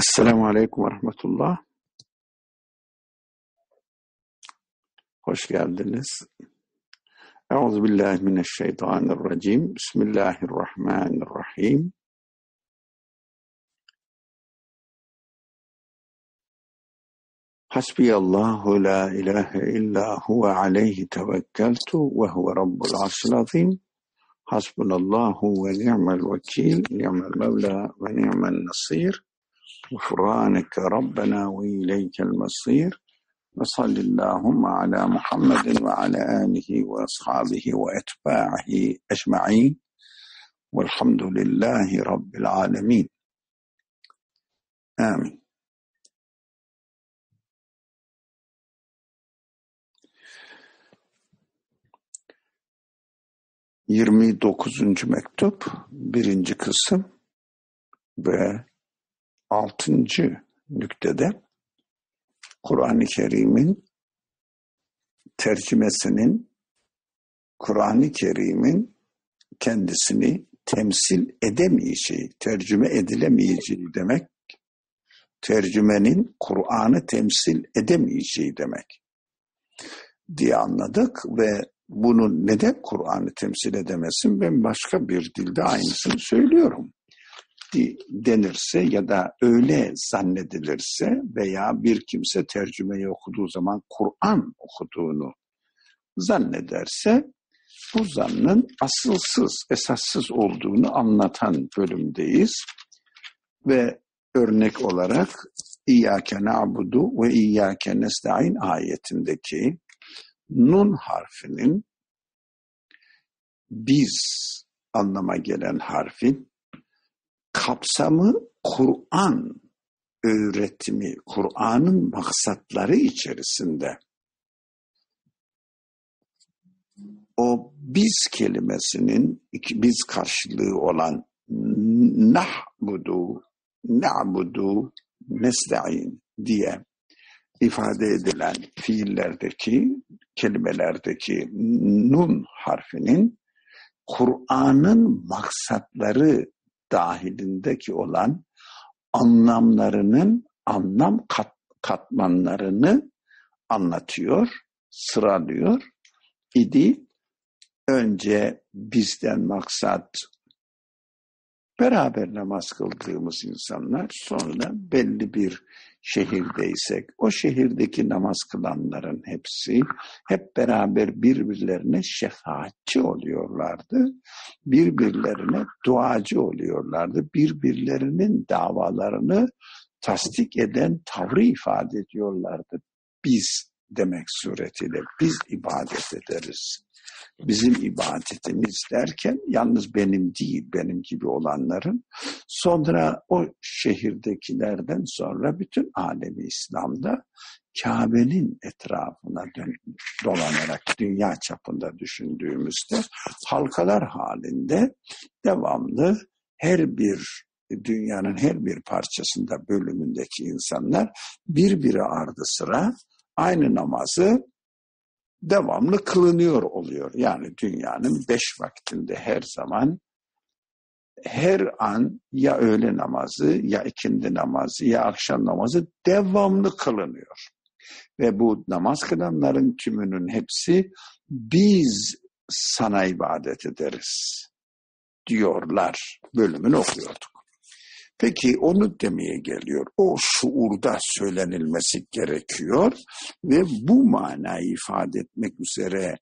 السلام عليكم ورحمة الله. خوش يا عبد الناس أعوذ بالله من الشيطان الرجيم بسم الله الرحمن الرحيم حسبي الله لا إله إلا هو عليه توكلت وهو رب العرش العظيم حسبنا الله ونعم الوكيل نعم المولى ونعم النصير غفرانك ربنا وإليك المصير. وصل اللهم على محمد وعلى آله وأصحابه وأتباعه أجمعين. والحمد لله رب العالمين. آمين. Yirmi dokuzuncu mektup, birinci kısım altıncı nüktede Kur'an-ı Kerim'in tercümesinin Kur'an-ı Kerim'in kendisini temsil edemeyeceği, tercüme edilemeyeceği demek, tercümenin Kur'an'ı temsil edemeyeceği demek diye anladık ve bunu neden Kur'an'ı temsil edemesin? Ben başka bir dilde aynısını söylüyorum denirse ya da öyle zannedilirse veya bir kimse tercümeyi okuduğu zaman Kur'an okuduğunu zannederse bu zannın asılsız, esassız olduğunu anlatan bölümdeyiz. Ve örnek olarak İyyâke na'budu ve İyyâke nesta'in ayetindeki nun harfinin biz anlama gelen harfin kapsamı Kur'an öğretimi, Kur'an'ın maksatları içerisinde. O biz kelimesinin biz karşılığı olan nahbudu, na'budu, nesta'in diye ifade edilen fiillerdeki, kelimelerdeki nun harfinin Kur'an'ın maksatları dahilindeki olan anlamlarının anlam kat, katmanlarını anlatıyor, sıralıyor idi. Önce bizden maksat beraber namaz kıldığımız insanlar sonra belli bir şehirdeysek o şehirdeki namaz kılanların hepsi hep beraber birbirlerine şefaatçi oluyorlardı. Birbirlerine duacı oluyorlardı. Birbirlerinin davalarını tasdik eden tavrı ifade ediyorlardı. Biz demek suretiyle biz ibadet ederiz. Bizim ibadetimiz derken yalnız benim değil, benim gibi olanların sonra o şehirdekilerden sonra bütün alemi İslam'da Kabe'nin etrafına dön, dolanarak dünya çapında düşündüğümüzde halkalar halinde devamlı her bir dünyanın her bir parçasında bölümündeki insanlar birbiri ardı sıra aynı namazı devamlı kılınıyor oluyor. Yani dünyanın beş vaktinde her zaman her an ya öğle namazı ya ikindi namazı ya akşam namazı devamlı kılınıyor. Ve bu namaz kılanların tümünün hepsi biz sana ibadet ederiz diyorlar bölümünü okuyorduk. Peki onu demeye geliyor. O şuurda söylenilmesi gerekiyor ve bu manayı ifade etmek üzere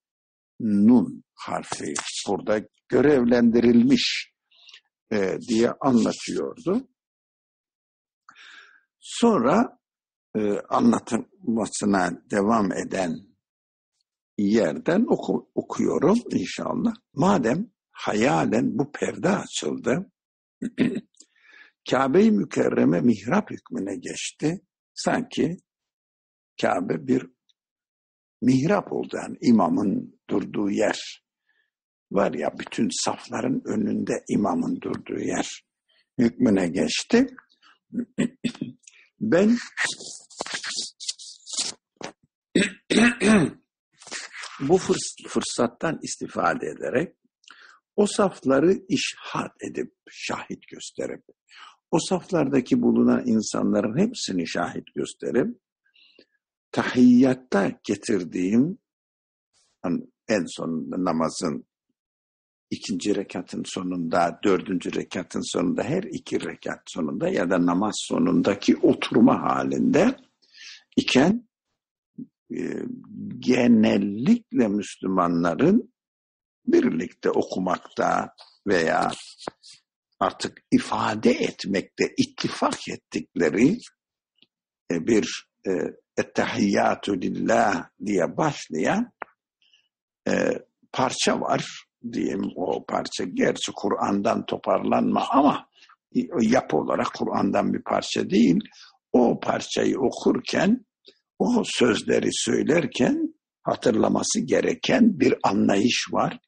nun harfi burada görevlendirilmiş e, diye anlatıyordu. Sonra e, anlatılmasına devam eden yerden oku, okuyorum inşallah. Madem hayalen bu perde açıldı, Kabe-i Mükerreme mihrap hükmüne geçti. Sanki Kabe bir mihrap oldu. Yani imamın durduğu yer var ya bütün safların önünde imamın durduğu yer hükmüne geçti. ben bu fırsattan istifade ederek o safları işhat edip, şahit gösterip, o saflardaki bulunan insanların hepsini şahit gösterip tahiyyatta getirdiğim en sonunda namazın ikinci rekatın sonunda, dördüncü rekatın sonunda, her iki rekat sonunda ya da namaz sonundaki oturma halinde iken e, genellikle Müslümanların birlikte okumakta veya artık ifade etmekte ittifak ettikleri e, bir e, ettehiyyatü lillah diye başlayan e, parça var diyeyim o parça. Gerçi Kur'an'dan toparlanma ama yapı olarak Kur'an'dan bir parça değil. O parçayı okurken, o sözleri söylerken hatırlaması gereken bir anlayış var.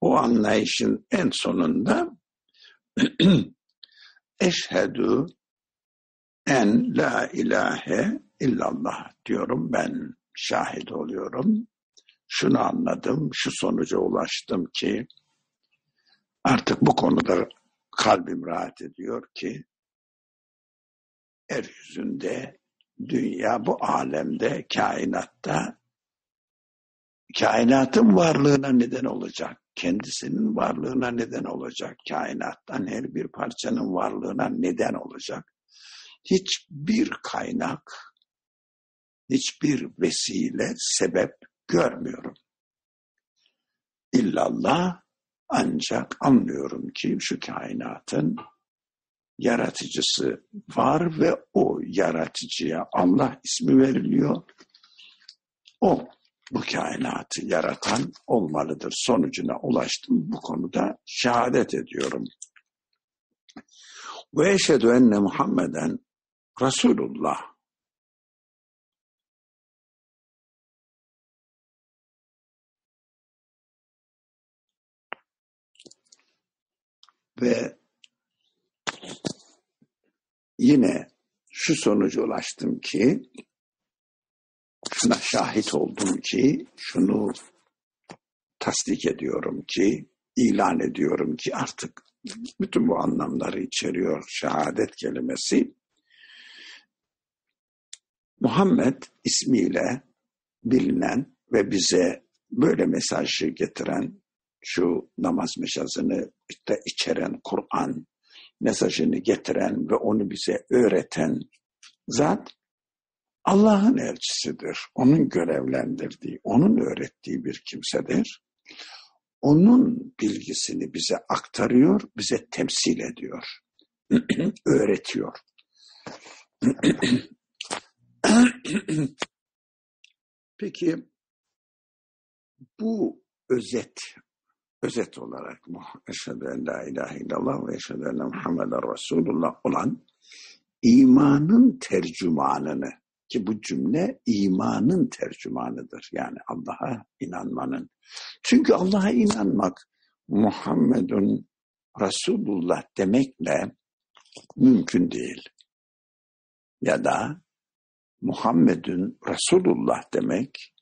O anlayışın en sonunda Eşhedü en la ilahe illallah diyorum. Ben şahit oluyorum. Şunu anladım, şu sonuca ulaştım ki artık bu konuda kalbim rahat ediyor ki eryüzünde, dünya, bu alemde, kainatta kainatın varlığına neden olacak, kendisinin varlığına neden olacak, kainattan her bir parçanın varlığına neden olacak. Hiçbir kaynak, hiçbir vesile, sebep görmüyorum. İllallah ancak anlıyorum ki şu kainatın yaratıcısı var ve o yaratıcıya Allah ismi veriliyor. O bu kainatı yaratan olmalıdır. Sonucuna ulaştım. Bu konuda şehadet ediyorum. Ve eşhedü enne Muhammeden Resulullah Ve yine şu sonuca ulaştım ki şuna şahit oldum ki şunu tasdik ediyorum ki ilan ediyorum ki artık bütün bu anlamları içeriyor şehadet kelimesi. Muhammed ismiyle bilinen ve bize böyle mesajı getiren şu namaz mesajını işte içeren Kur'an mesajını getiren ve onu bize öğreten zat Allah'ın elçisidir. Onun görevlendirdiği, onun öğrettiği bir kimsedir. Onun bilgisini bize aktarıyor, bize temsil ediyor. öğretiyor. Peki bu özet özet olarak eşhedü en la ilahe illallah ve eşhedü enne Muhammeden Resulullah olan imanın tercümanını ki bu cümle imanın tercümanıdır. Yani Allah'a inanmanın. Çünkü Allah'a inanmak Muhammedun Resulullah demekle mümkün değil. Ya da Muhammedun Resulullah demek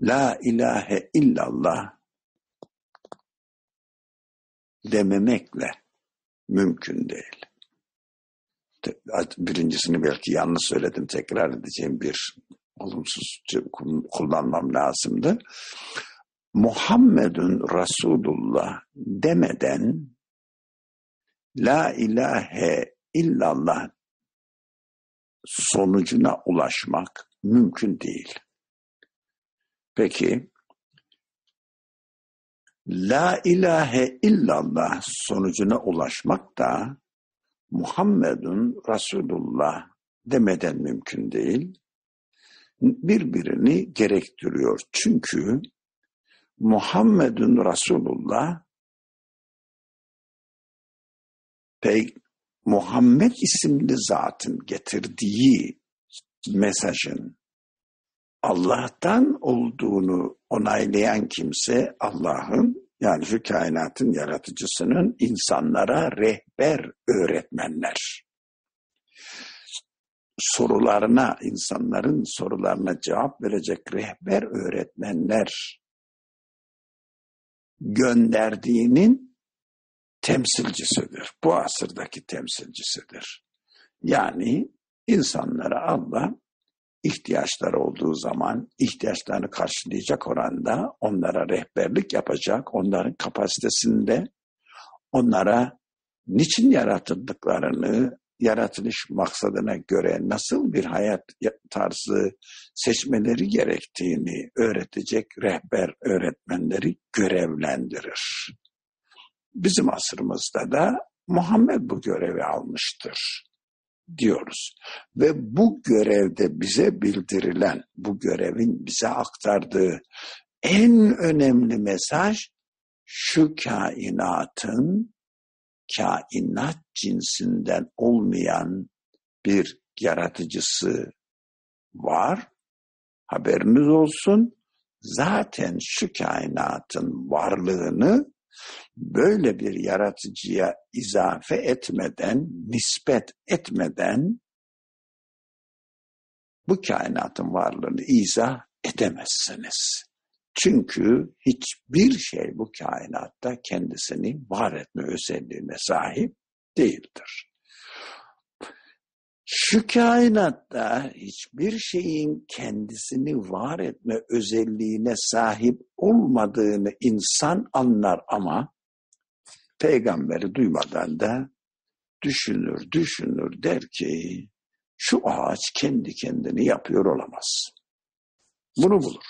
La ilahe illallah dememekle mümkün değil. Birincisini belki yanlış söyledim tekrar edeceğim bir olumsuz kullanmam lazımdı. Muhammedun Resulullah demeden La ilahe illallah sonucuna ulaşmak mümkün değil. Peki La ilahe illallah sonucuna ulaşmak da Muhammedun Resulullah demeden mümkün değil. Birbirini gerektiriyor. Çünkü Muhammedun Resulullah Pey Muhammed isimli zatın getirdiği mesajın Allah'tan olduğunu onaylayan kimse Allah'ın yani şu kainatın yaratıcısının insanlara rehber öğretmenler. Sorularına, insanların sorularına cevap verecek rehber öğretmenler gönderdiğinin temsilcisidir. Bu asırdaki temsilcisidir. Yani insanlara Allah ihtiyaçları olduğu zaman ihtiyaçlarını karşılayacak oranda onlara rehberlik yapacak, onların kapasitesinde onlara niçin yaratıldıklarını, yaratılış maksadına göre nasıl bir hayat tarzı seçmeleri gerektiğini öğretecek rehber öğretmenleri görevlendirir. Bizim asrımızda da Muhammed bu görevi almıştır diyoruz. Ve bu görevde bize bildirilen, bu görevin bize aktardığı en önemli mesaj şu kainatın kainat cinsinden olmayan bir yaratıcısı var. Haberiniz olsun. Zaten şu kainatın varlığını böyle bir yaratıcıya izafe etmeden, nispet etmeden bu kainatın varlığını izah edemezsiniz. Çünkü hiçbir şey bu kainatta kendisini var etme özelliğine sahip değildir. Şu kainatta hiçbir şeyin kendisini var etme özelliğine sahip olmadığını insan anlar ama peygamberi duymadan da düşünür, düşünür der ki şu ağaç kendi kendini yapıyor olamaz. Bunu bulur.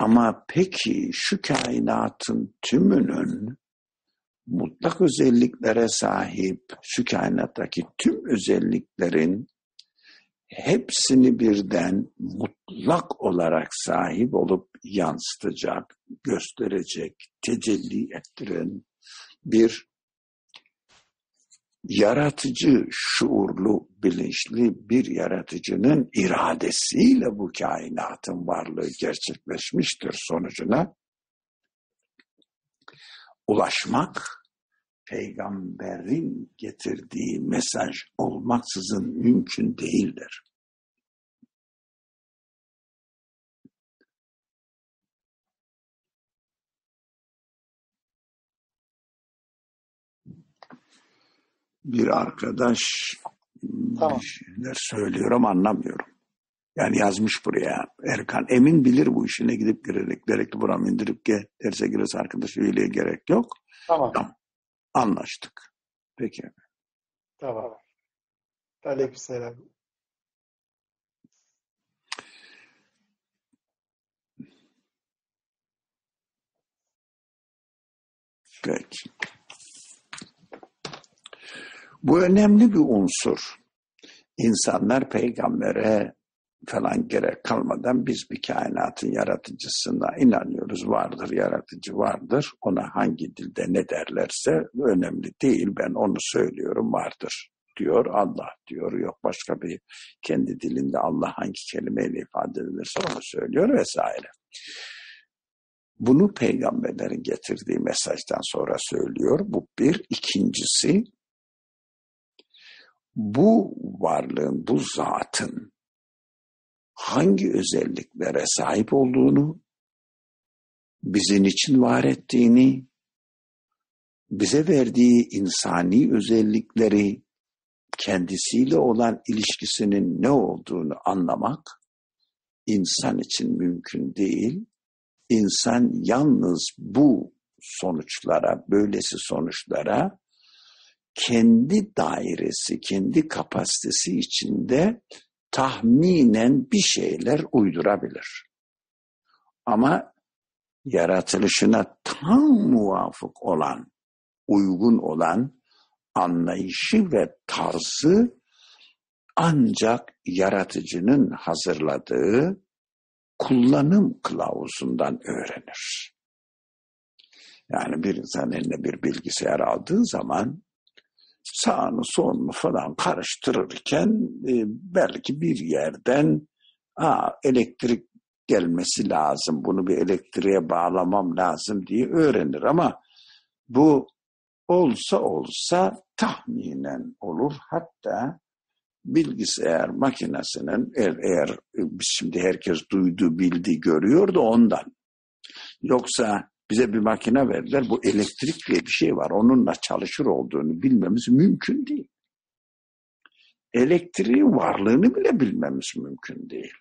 Ama peki şu kainatın tümünün mutlak özelliklere sahip şu kainattaki tüm özelliklerin hepsini birden mutlak olarak sahip olup yansıtacak, gösterecek, tecelli ettiren bir yaratıcı, şuurlu, bilinçli bir yaratıcının iradesiyle bu kainatın varlığı gerçekleşmiştir sonucuna ulaşmak peygamberin getirdiği mesaj olmaksızın mümkün değildir. Bir arkadaş tamam. şeyler söylüyor ama anlamıyorum. Yani yazmış buraya. Erkan Emin bilir bu işine gidip girerek gerekli buram indirip ge derse girerse arkadaş üyeliğe gerek yok. Tamam. tamam. Anlaştık. Peki. Tamam. Aleykümselam. Peki. Bu önemli bir unsur. İnsanlar peygambere falan gerek kalmadan biz bir kainatın yaratıcısına inanıyoruz. Vardır, yaratıcı vardır. Ona hangi dilde ne derlerse önemli değil. Ben onu söylüyorum vardır diyor. Allah diyor. Yok başka bir kendi dilinde Allah hangi kelimeyle ifade edilirse onu söylüyor vesaire. Bunu peygamberlerin getirdiği mesajdan sonra söylüyor. Bu bir. ikincisi bu varlığın, bu zatın hangi özelliklere sahip olduğunu, bizim için var ettiğini, bize verdiği insani özellikleri, kendisiyle olan ilişkisinin ne olduğunu anlamak insan için mümkün değil. İnsan yalnız bu sonuçlara, böylesi sonuçlara kendi dairesi, kendi kapasitesi içinde tahminen bir şeyler uydurabilir. Ama yaratılışına tam muvafık olan, uygun olan anlayışı ve tarzı ancak yaratıcının hazırladığı kullanım kılavuzundan öğrenir. Yani bir insan eline bir bilgisayar aldığı zaman sağını solunu falan karıştırırken e, belki bir yerden Aa, elektrik gelmesi lazım, bunu bir elektriğe bağlamam lazım diye öğrenir ama bu olsa olsa tahminen olur. Hatta bilgisayar makinesinin eğer, eğer şimdi herkes duydu, bildi, görüyor da ondan. Yoksa Bize bir makine verdiler. Bu elektrik diye bir şey var. Onunla çalışır olduğunu bilmemiz mümkün değil. Elektriğin varlığını bile bilmemiz mümkün değil.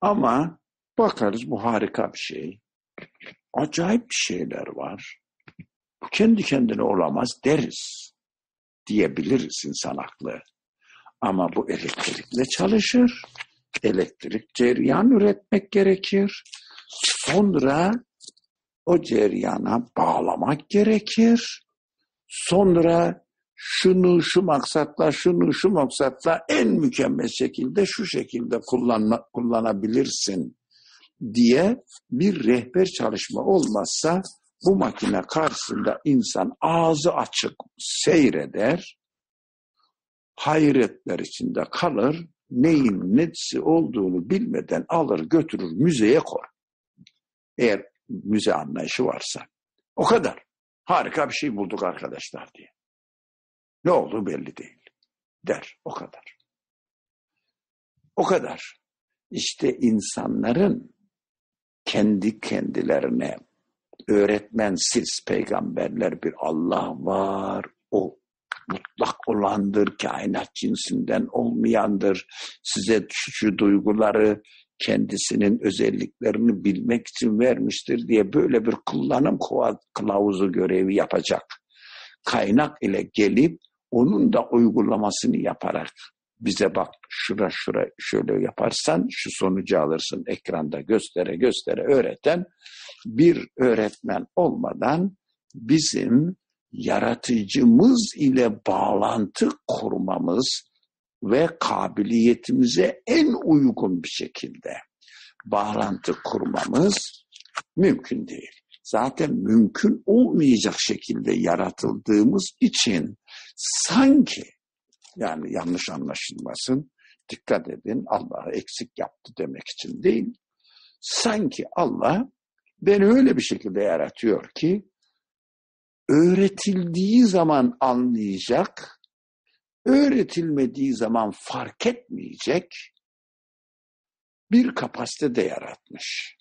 Ama bakarız bu harika bir şey. Acayip bir şeyler var. Bu kendi kendine olamaz deriz. Diyebiliriz insan aklı. Ama bu elektrikle çalışır. Elektrik cereyan üretmek gerekir. Sonra o cereyana bağlamak gerekir. Sonra şunu şu maksatla, şunu şu maksatla en mükemmel şekilde şu şekilde kullanma, kullanabilirsin diye bir rehber çalışma olmazsa bu makine karşısında insan ağzı açık seyreder, hayretler içinde kalır, neyin nesi olduğunu bilmeden alır götürür müzeye koy. Eğer müze anlayışı varsa. O kadar. Harika bir şey bulduk arkadaşlar diye. Ne olduğu belli değil. Der. O kadar. O kadar. İşte insanların kendi kendilerine öğretmensiz peygamberler bir Allah var. O mutlak olandır, kainat cinsinden olmayandır. Size şu duyguları kendisinin özelliklerini bilmek için vermiştir diye böyle bir kullanım kılavuzu görevi yapacak. Kaynak ile gelip onun da uygulamasını yaparak bize bak şura şura şöyle yaparsan şu sonucu alırsın ekranda göstere göstere öğreten bir öğretmen olmadan bizim yaratıcımız ile bağlantı kurmamız ve kabiliyetimize en uygun bir şekilde bağlantı kurmamız mümkün değil. Zaten mümkün olmayacak şekilde yaratıldığımız için sanki yani yanlış anlaşılmasın dikkat edin Allah'ı eksik yaptı demek için değil. Sanki Allah beni öyle bir şekilde yaratıyor ki öğretildiği zaman anlayacak, öğretilmediği zaman fark etmeyecek bir kapasite de yaratmış.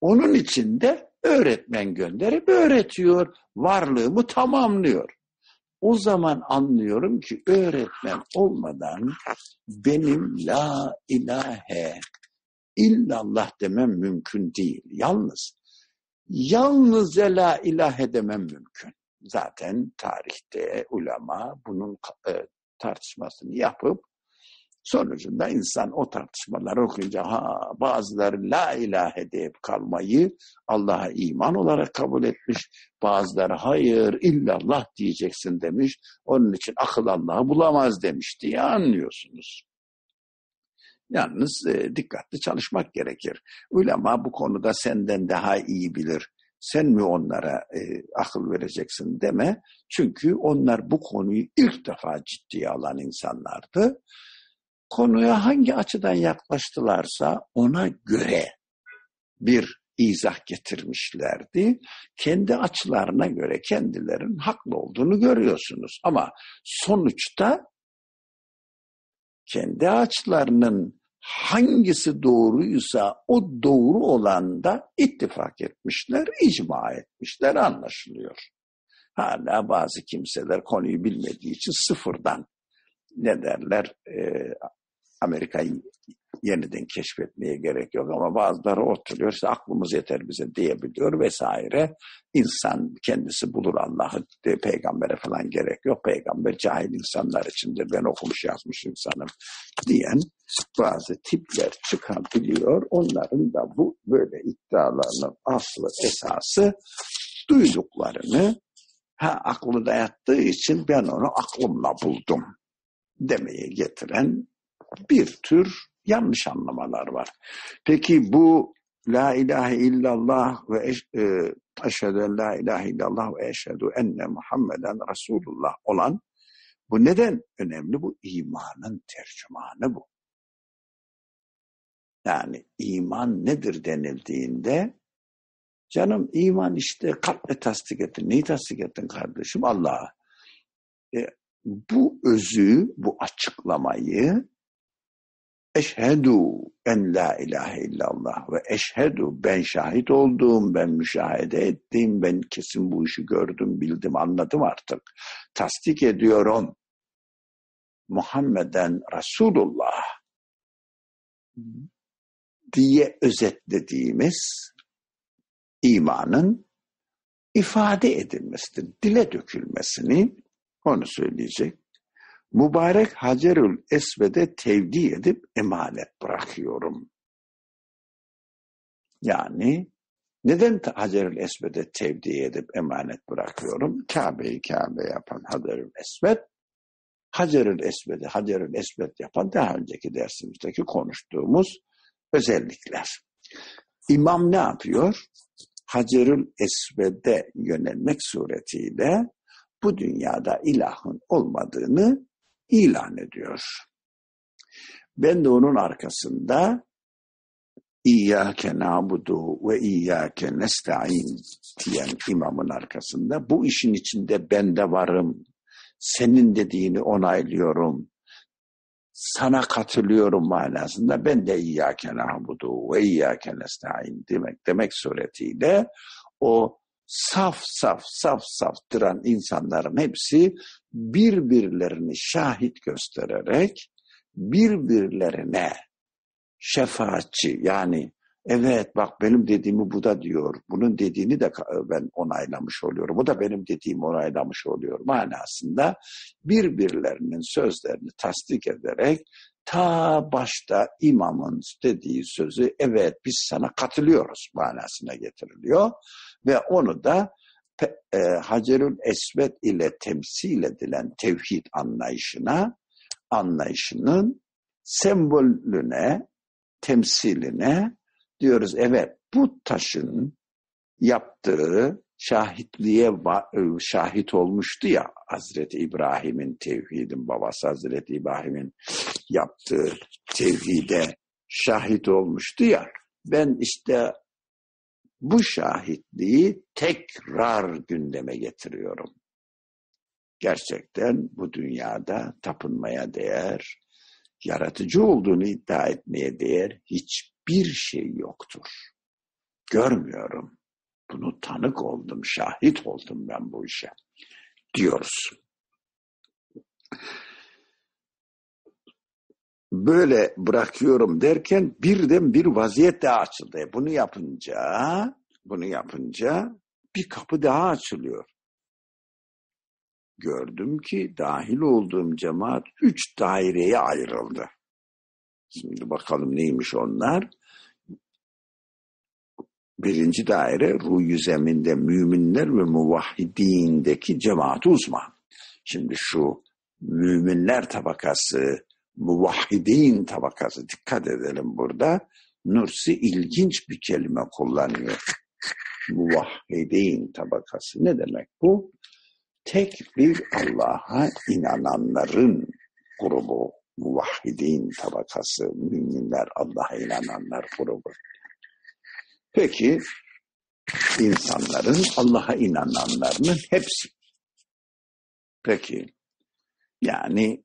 Onun için de öğretmen gönderip öğretiyor, varlığımı tamamlıyor. O zaman anlıyorum ki öğretmen olmadan benim la ilahe illallah demem mümkün değil. Yalnız yalnızca la ilahe demem mümkün. Zaten tarihte ulema bunun e, tartışmasını yapıp sonucunda insan o tartışmaları okuyunca ha bazıları la ilahe deyip kalmayı Allah'a iman olarak kabul etmiş. Bazıları hayır illallah diyeceksin demiş. Onun için akıl Allah'ı bulamaz demiş diye anlıyorsunuz. Yalnız e, dikkatli çalışmak gerekir. Ulema bu konuda senden daha iyi bilir. Sen mi onlara e, akıl vereceksin deme. Çünkü onlar bu konuyu ilk defa ciddiye alan insanlardı. Konuya hangi açıdan yaklaştılarsa ona göre bir izah getirmişlerdi. Kendi açılarına göre kendilerinin haklı olduğunu görüyorsunuz. Ama sonuçta kendi açılarının hangisi doğruysa o doğru olan da ittifak etmişler, icma etmişler anlaşılıyor. Hala bazı kimseler konuyu bilmediği için sıfırdan ne derler e, Amerika'yı yeniden keşfetmeye gerek yok ama bazıları oturuyor işte aklımız yeter bize diyebiliyor vesaire. İnsan kendisi bulur Allah'ı peygambere falan gerek yok. Peygamber cahil insanlar içindir ben okumuş yazmış insanım diyen bazı tipler çıkabiliyor. Onların da bu böyle iddialarının aslı esası duyduklarını ha aklı dayattığı için ben onu aklımla buldum demeye getiren bir tür yanlış anlamalar var. Peki bu La ilahe illallah ve e, eşhedü la ilahe illallah ve eşhedü enne Muhammeden Resulullah olan bu neden önemli? Bu imanın tercümanı bu. Yani iman nedir denildiğinde canım iman işte kalple tasdik ettin. Neyi tasdik ettin kardeşim? Allah'a. E, bu özü, bu açıklamayı Eşhedü en la ilahe illallah ve eşhedü ben şahit olduğum, ben müşahede ettiğim, ben kesin bu işi gördüm, bildim, anladım artık. Tasdik ediyorum. Muhammeden Resulullah diye özetlediğimiz imanın ifade edilmesidir. Dile dökülmesini onu söyleyecek. Mübarek Hacerül Esved'e tevdi edip emanet bırakıyorum. Yani neden Hacerül Esved'e tevdi edip emanet bırakıyorum? Kabe'yi Kabe yapan Hacerül Esved, Hacerül Esved'i Hacerül Esved yapan daha önceki dersimizdeki konuştuğumuz özellikler. İmam ne yapıyor? Hacerül Esved'e yönelmek suretiyle bu dünyada ilahın olmadığını ilan ediyor. Ben de onun arkasında İyyâke nâbudu ve İyyâke nesta'in diyen imamın arkasında bu işin içinde ben de varım. Senin dediğini onaylıyorum. Sana katılıyorum manasında ben de İyyâke nâbudu ve İyyâke nesta'in demek, demek suretiyle o saf saf saf saf duran insanların hepsi birbirlerini şahit göstererek birbirlerine şefaatçi yani evet bak benim dediğimi bu da diyor. Bunun dediğini de ben onaylamış oluyorum. Bu da benim dediğimi onaylamış oluyor manasında birbirlerinin sözlerini tasdik ederek ta başta imamın dediği sözü evet biz sana katılıyoruz manasına getiriliyor ve onu da e, Hacerül Esved ile temsil edilen tevhid anlayışına anlayışının sembolüne temsiline diyoruz. Evet bu taşın yaptığı şahitliğe şahit olmuştu ya Hazreti İbrahim'in tevhidin babası Hazreti İbrahim'in yaptığı tevhide şahit olmuştu ya. Ben işte bu şahitliği tekrar gündeme getiriyorum. Gerçekten bu dünyada tapınmaya değer, yaratıcı olduğunu iddia etmeye değer hiçbir şey yoktur. Görmüyorum. Bunu tanık oldum, şahit oldum ben bu işe diyoruz. Böyle bırakıyorum derken birden bir vaziyet daha açıldı. Bunu yapınca, bunu yapınca bir kapı daha açılıyor. Gördüm ki dahil olduğum cemaat üç daireye ayrıldı. Şimdi bakalım neymiş onlar. Birinci daire ruh zeminde müminler ve muvahhidindeki cemaat uzman. Şimdi şu müminler tabakası, muvahhidin tabakası dikkat edelim burada. Nursi ilginç bir kelime kullanıyor. Muvahhidin tabakası ne demek bu? Tek bir Allah'a inananların grubu. Muvahhidin tabakası, müminler, Allah'a inananlar grubu. Peki insanların Allah'a inananlarının hepsi. Peki yani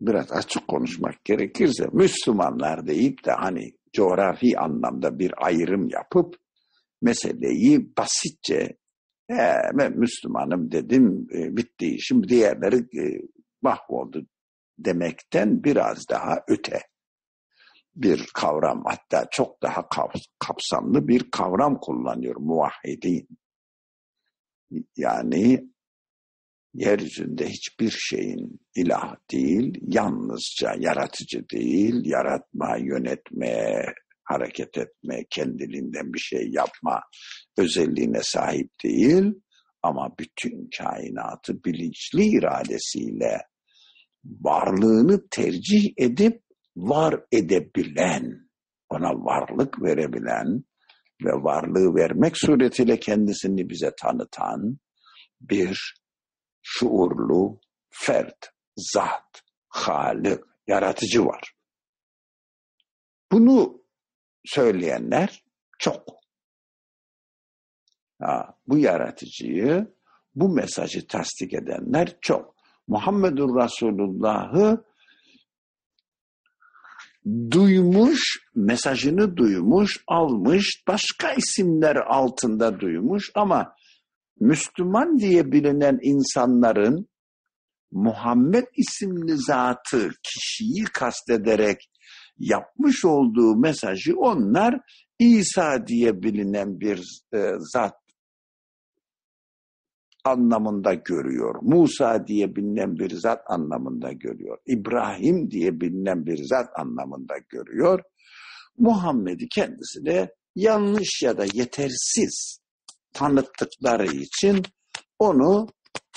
biraz açık konuşmak gerekirse Müslümanlar deyip de hani coğrafi anlamda bir ayrım yapıp meseleyi basitçe e, ben Müslümanım dedim e, bitti işim diğerleri e, mahvoldu demekten biraz daha öte bir kavram hatta çok daha kapsamlı bir kavram kullanıyor muvahhidin. Yani yeryüzünde hiçbir şeyin ilah değil, yalnızca yaratıcı değil, yaratma, yönetme, hareket etme, kendiliğinden bir şey yapma özelliğine sahip değil. Ama bütün kainatı bilinçli iradesiyle varlığını tercih edip var edebilen, ona varlık verebilen ve varlığı vermek suretiyle kendisini bize tanıtan bir şuurlu fert, zat, halik, yaratıcı var. Bunu söyleyenler çok. Ha, bu yaratıcıyı, bu mesajı tasdik edenler çok. Muhammedur Resulullah'ı duymuş, mesajını duymuş, almış, başka isimler altında duymuş ama Müslüman diye bilinen insanların Muhammed isimli zatı, kişiyi kastederek yapmış olduğu mesajı onlar İsa diye bilinen bir e, zat anlamında görüyor. Musa diye bilinen bir zat anlamında görüyor. İbrahim diye bilinen bir zat anlamında görüyor. Muhammed'i kendisine yanlış ya da yetersiz tanıttıkları için onu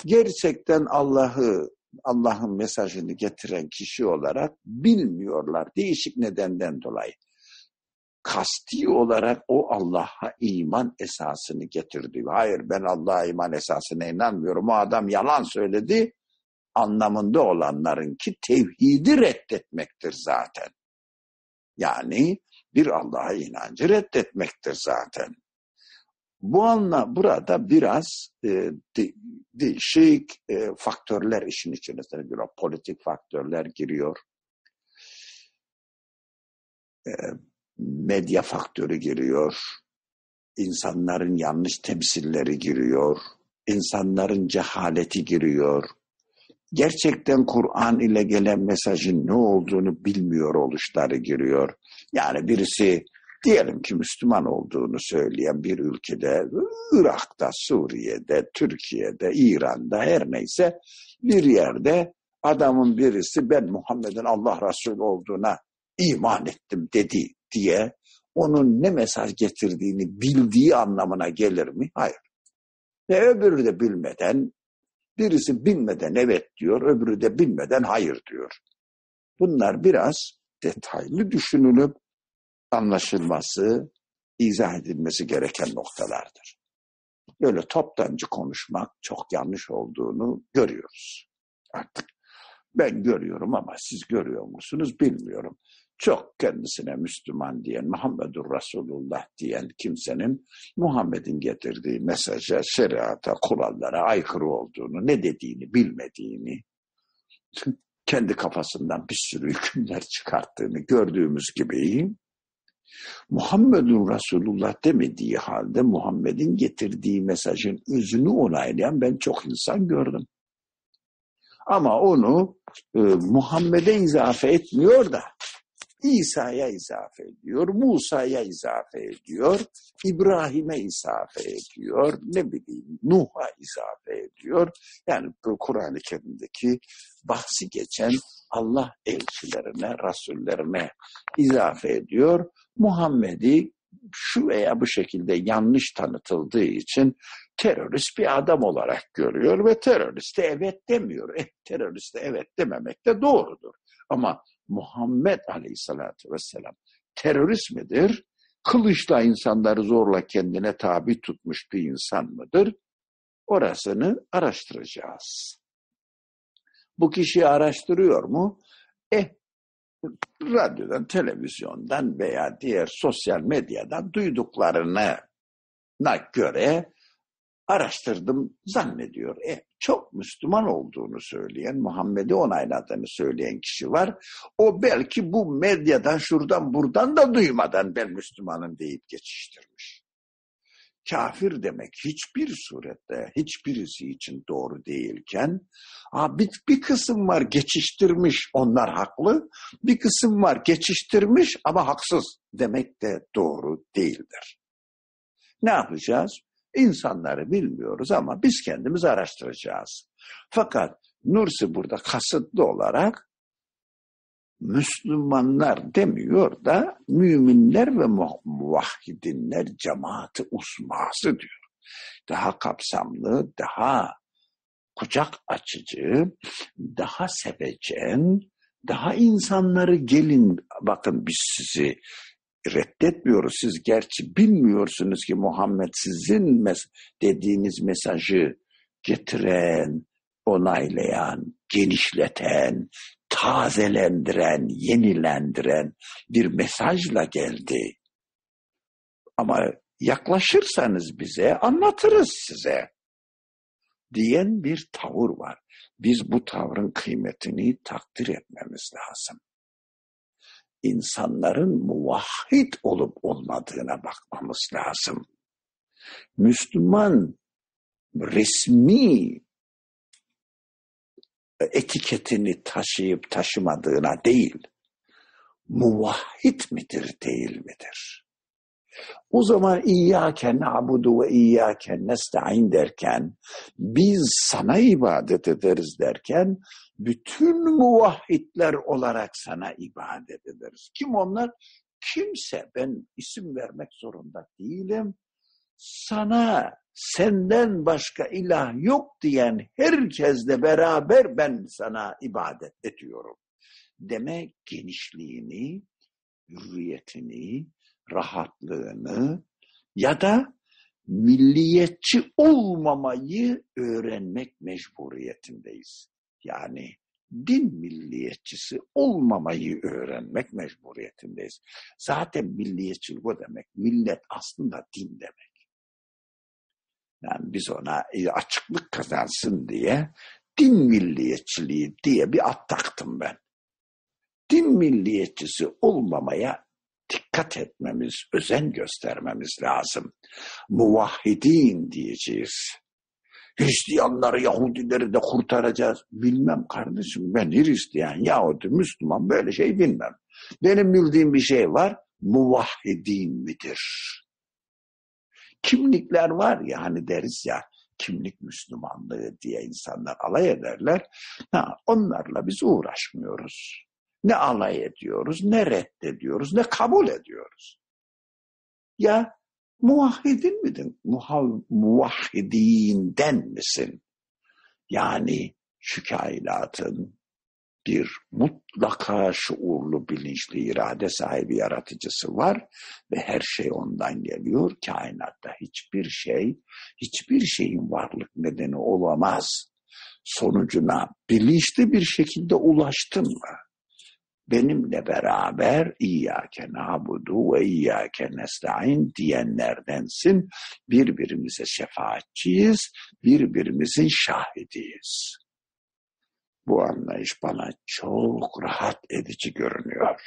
gerçekten Allah'ı Allah'ın mesajını getiren kişi olarak bilmiyorlar değişik nedenden dolayı. Kasti olarak o Allah'a iman esasını getirdi. Hayır ben Allah'a iman esasına inanmıyorum. O adam yalan söyledi anlamında olanların ki tevhidi reddetmektir zaten. Yani bir Allah'a inancı reddetmektir zaten. Bu anla burada biraz e, değişik e, faktörler işin içine giriyor. Politik faktörler giriyor. E, medya faktörü giriyor. İnsanların yanlış temsilleri giriyor. İnsanların cehaleti giriyor. Gerçekten Kur'an ile gelen mesajın ne olduğunu bilmiyor oluşları giriyor. Yani birisi diyelim ki Müslüman olduğunu söyleyen bir ülkede, Irak'ta, Suriye'de, Türkiye'de, İran'da her neyse bir yerde adamın birisi ben Muhammed'in Allah Resulü olduğuna iman ettim dedi diye onun ne mesaj getirdiğini bildiği anlamına gelir mi? Hayır. Ve öbürü de bilmeden, birisi bilmeden evet diyor, öbürü de bilmeden hayır diyor. Bunlar biraz detaylı düşünülüp anlaşılması, izah edilmesi gereken noktalardır. Böyle toptancı konuşmak çok yanlış olduğunu görüyoruz. Artık ben görüyorum ama siz görüyor musunuz bilmiyorum. Çok kendisine Müslüman diyen, Muhammedur Resulullah diyen kimsenin Muhammed'in getirdiği mesaja, şeriata, kurallara aykırı olduğunu, ne dediğini bilmediğini, kendi kafasından bir sürü hükümler çıkarttığını gördüğümüz gibi Muhammedun Resulullah demediği halde Muhammed'in getirdiği mesajın özünü onaylayan ben çok insan gördüm. Ama onu e, Muhammed'e izafe etmiyor da İsa'ya izafe ediyor, Musa'ya izafe ediyor, İbrahim'e izafe ediyor, ne bileyim Nuh'a izafe ediyor. Yani Kur'an-ı Kerim'deki bahsi geçen Allah elçilerine, rasullerine izafe ediyor. Muhammed'i şu veya bu şekilde yanlış tanıtıldığı için terörist bir adam olarak görüyor ve teröriste evet demiyor. Eh, teröriste evet dememek de doğrudur. Ama Muhammed Aleyhisselatü Vesselam terörist midir? Kılıçla insanları zorla kendine tabi tutmuş bir insan mıdır? Orasını araştıracağız. Bu kişiyi araştırıyor mu? Eh, radyodan, televizyondan veya diğer sosyal medyadan duyduklarına göre araştırdım zannediyor. E, çok Müslüman olduğunu söyleyen, Muhammed'i onayladığını söyleyen kişi var. O belki bu medyadan şuradan buradan da duymadan ben Müslümanım deyip geçiştirmiş. Kafir demek hiçbir surette hiçbirisi için doğru değilken bir, bir kısım var geçiştirmiş onlar haklı bir kısım var geçiştirmiş ama haksız demek de doğru değildir. Ne yapacağız? İnsanları bilmiyoruz ama biz kendimiz araştıracağız. Fakat Nursi burada kasıtlı olarak Müslümanlar demiyor da müminler ve muvahhidinler cemaati usması diyor. Daha kapsamlı, daha kucak açıcı, daha sevecen, daha insanları gelin bakın biz sizi reddetmiyoruz. Siz gerçi bilmiyorsunuz ki Muhammed sizin mes dediğiniz mesajı getiren, onaylayan, genişleten, tazelendiren, yenilendiren bir mesajla geldi. Ama yaklaşırsanız bize anlatırız size diyen bir tavır var. Biz bu tavrın kıymetini takdir etmemiz lazım. insanların muvahhid olup olmadığına bakmamız lazım. Müslüman resmi etiketini taşıyıp taşımadığına değil, muvahhid midir değil midir? O zaman İyyâke na'budu ve İyyâke nesta'in derken, biz sana ibadet ederiz derken, bütün muvahhidler olarak sana ibadet ederiz. Kim onlar? Kimse, ben isim vermek zorunda değilim. Sana senden başka ilah yok diyen herkesle beraber ben sana ibadet ediyorum. Demek genişliğini, hürriyetini, rahatlığını ya da milliyetçi olmamayı öğrenmek mecburiyetindeyiz. Yani din milliyetçisi olmamayı öğrenmek mecburiyetindeyiz. Zaten milliyetçilik o demek. Millet aslında din demek. Yani biz ona açıklık kazansın diye din milliyetçiliği diye bir at taktım ben. Din milliyetçisi olmamaya dikkat etmemiz, özen göstermemiz lazım. Muvahhidin diyeceğiz. Hristiyanları, Yahudileri de kurtaracağız. Bilmem kardeşim ben Hristiyan, Yahudi, Müslüman böyle şey bilmem. Benim bildiğim bir şey var. Muvahhidin midir? Kimlikler var ya hani deriz ya kimlik Müslümanlığı diye insanlar alay ederler. Ha, onlarla biz uğraşmıyoruz. Ne alay ediyoruz, ne reddediyoruz, ne kabul ediyoruz. Ya muvahhidin miydin? Muhav, muvahhidinden misin? Yani şu kainatın bir mutlaka şuurlu, bilinçli, irade sahibi yaratıcısı var ve her şey ondan geliyor. Kainatta hiçbir şey, hiçbir şeyin varlık nedeni olamaz. Sonucuna bilinçli bir şekilde ulaştın mı? benimle beraber İyyâke nâbudu ve İyyâke nesta'in diyenlerdensin. Birbirimize şefaatçiyiz, birbirimizin şahidiyiz. Bu anlayış bana çok rahat edici görünüyor.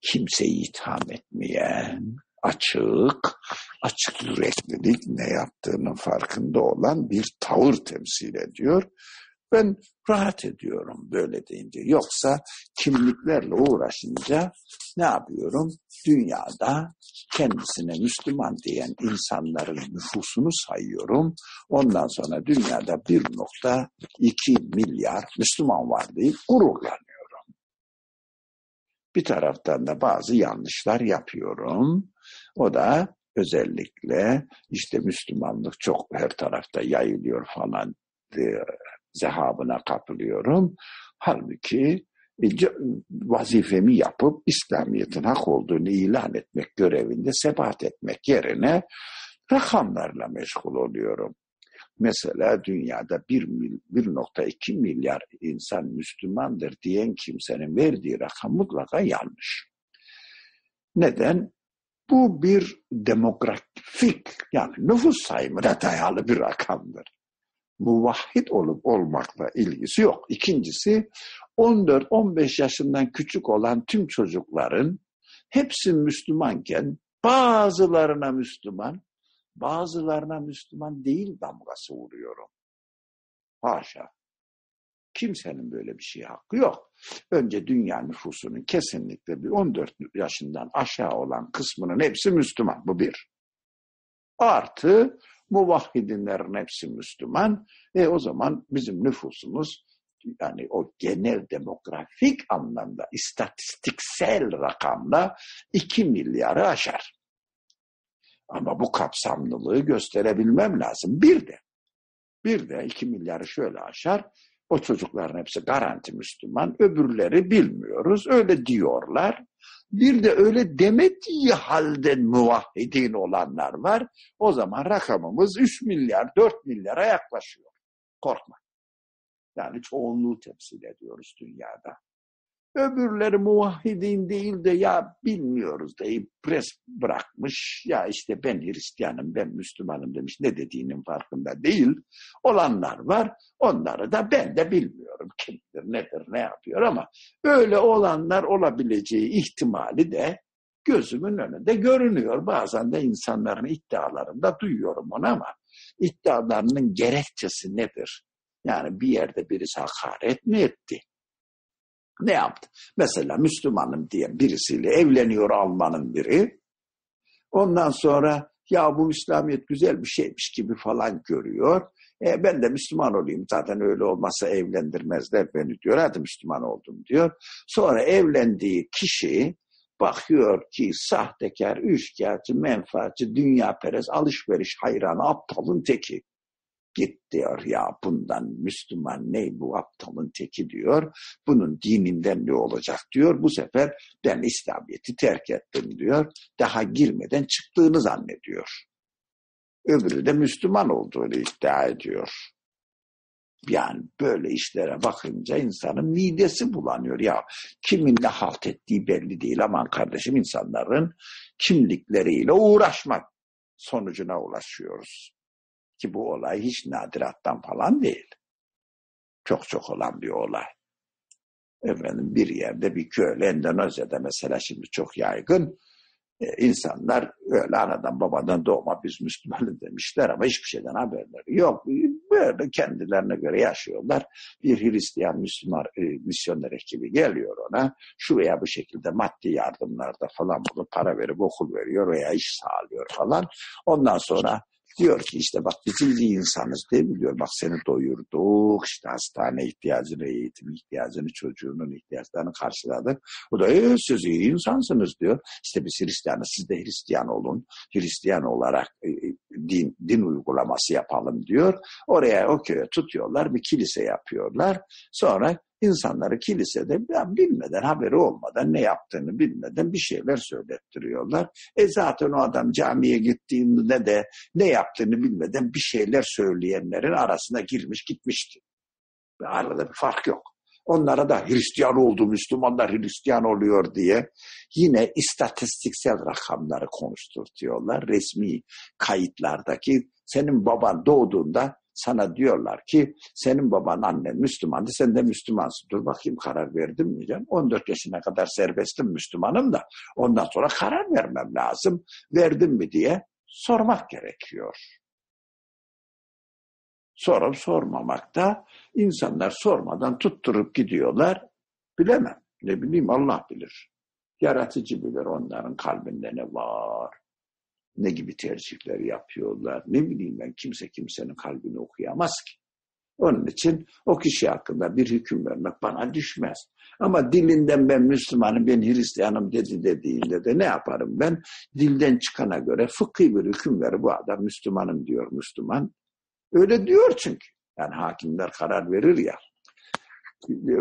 Kimseyi itham etmeyen, açık, açık yüreklilik ne yaptığının farkında olan bir tavır temsil ediyor. Ben rahat ediyorum böyle deyince. Yoksa kimliklerle uğraşınca ne yapıyorum? Dünyada kendisine Müslüman diyen insanların nüfusunu sayıyorum. Ondan sonra dünyada 1.2 milyar Müslüman var deyip gururlanıyorum. Bir taraftan da bazı yanlışlar yapıyorum. O da özellikle işte Müslümanlık çok her tarafta yayılıyor falan zehabına kapılıyorum. Halbuki vazifemi yapıp İslamiyet'in hak olduğunu ilan etmek görevinde sebat etmek yerine rakamlarla meşgul oluyorum. Mesela dünyada 1.2 milyar insan Müslümandır diyen kimsenin verdiği rakam mutlaka yanlış. Neden? Bu bir demografik yani nüfus sayımına dayalı bir rakamdır muvahhid olup olmakla ilgisi yok. İkincisi 14-15 yaşından küçük olan tüm çocukların hepsi Müslümanken bazılarına Müslüman, bazılarına Müslüman değil damgası vuruyorum. Haşa. Kimsenin böyle bir şey hakkı yok. Önce dünya nüfusunun kesinlikle bir 14 yaşından aşağı olan kısmının hepsi Müslüman. Bu bir. Artı Muvahhidinlerin hepsi Müslüman. E o zaman bizim nüfusumuz yani o genel demografik anlamda istatistiksel rakamla 2 milyarı aşar. Ama bu kapsamlılığı gösterebilmem lazım. Bir de, bir de 2 milyarı şöyle aşar. O çocukların hepsi garanti Müslüman, öbürleri bilmiyoruz. Öyle diyorlar. Bir de öyle demediği halde muvahhidin olanlar var. O zaman rakamımız 3 milyar, 4 milyara yaklaşıyor. Korkma. Yani çoğunluğu temsil ediyoruz dünyada. Öbürleri muvahhidin değil de ya bilmiyoruz deyip pres bırakmış. Ya işte ben Hristiyanım, ben Müslümanım demiş. Ne dediğinin farkında değil. Olanlar var. Onları da ben de bilmiyorum. Kimdir, nedir, ne yapıyor ama öyle olanlar olabileceği ihtimali de gözümün önünde görünüyor. Bazen de insanların iddialarında duyuyorum onu ama iddialarının gerekçesi nedir? Yani bir yerde birisi hakaret mi etti? Ne yaptı? Mesela Müslümanım diye birisiyle evleniyor Almanın biri. Ondan sonra ya bu İslamiyet güzel bir şeymiş gibi falan görüyor. E, ben de Müslüman olayım zaten öyle olmazsa evlendirmezler beni diyor. Hadi Müslüman oldum diyor. Sonra evlendiği kişi bakıyor ki sahtekar, üçkağıtçı, menfaatçi, dünya perez, alışveriş hayranı, aptalın teki. Git diyor ya bundan Müslüman ne bu aptalın teki diyor. Bunun dininden ne olacak diyor. Bu sefer ben İslamiyet'i terk ettim diyor. Daha girmeden çıktığını zannediyor. Öbürü de Müslüman olduğunu iddia ediyor. Yani böyle işlere bakınca insanın midesi bulanıyor. Ya kiminle halt ettiği belli değil. Aman kardeşim insanların kimlikleriyle uğraşmak sonucuna ulaşıyoruz. Ki bu olay hiç nadirattan falan değil. Çok çok olan bir olay. Efendim bir yerde bir köylü Endonezya'da mesela şimdi çok yaygın e, insanlar öyle anadan babadan doğma biz Müslümanız demişler ama hiçbir şeyden haberleri yok. Böyle kendilerine göre yaşıyorlar. Bir Hristiyan Müslüman e, misyoner ekibi geliyor ona. Şu veya bu şekilde maddi yardımlarda falan bunu para verip okul veriyor veya iş sağlıyor falan. Ondan sonra Diyor ki işte bak bizim iyi insanız değil mi diyor. Bak seni doyurduk işte hastane ihtiyacını, eğitim ihtiyacını, çocuğunun ihtiyaçlarını karşıladık. O da e, siz iyi insansınız diyor. İşte biz Hristiyanız siz de Hristiyan olun. Hristiyan olarak e, e din, din uygulaması yapalım diyor. Oraya o köye tutuyorlar bir kilise yapıyorlar. Sonra insanları kilisede bilmeden, haberi olmadan, ne yaptığını bilmeden bir şeyler söylettiriyorlar. E zaten o adam camiye gittiğinde de ne yaptığını bilmeden bir şeyler söyleyenlerin arasına girmiş gitmişti. Arada bir fark yok. Onlara da Hristiyan oldu, Müslümanlar Hristiyan oluyor diye yine istatistiksel rakamları konuşturtuyorlar. Resmi kayıtlardaki senin baban doğduğunda sana diyorlar ki senin baban annen Müslümandı sen de Müslümansın. Dur bakayım karar verdim mi canım? 14 yaşına kadar serbestim Müslümanım da ondan sonra karar vermem lazım. Verdim mi diye sormak gerekiyor. Sorup sormamakta insanlar sormadan tutturup gidiyorlar. Bilemem. Ne bileyim Allah bilir. Yaratıcı bilir onların kalbinde ne var ne gibi tercihler yapıyorlar. Ne bileyim ben kimse kimsenin kalbini okuyamaz ki. Onun için o kişi hakkında bir hüküm vermek bana düşmez. Ama dilinden ben Müslümanım, ben Hristiyanım dedi dediğinde de ne yaparım ben? Dilden çıkana göre fıkhi bir hüküm verir. Bu adam Müslümanım diyor Müslüman. Öyle diyor çünkü. Yani hakimler karar verir ya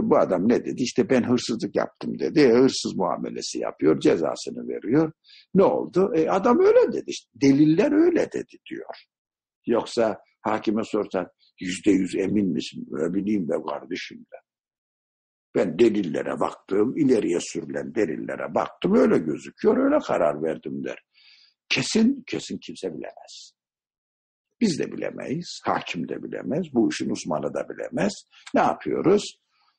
bu adam ne dedi? İşte ben hırsızlık yaptım dedi. E, hırsız muamelesi yapıyor, cezasını veriyor. Ne oldu? E, adam öyle dedi. İşte, deliller öyle dedi diyor. Yoksa hakime sorsan yüzde yüz emin misin? Ne bileyim be kardeşim de. Ben delillere baktım, ileriye sürülen delillere baktım, öyle gözüküyor, öyle karar verdim der. Kesin, kesin kimse bilemez. Biz de bilemeyiz, hakim de bilemez, bu işin uzmanı da bilemez. Ne yapıyoruz?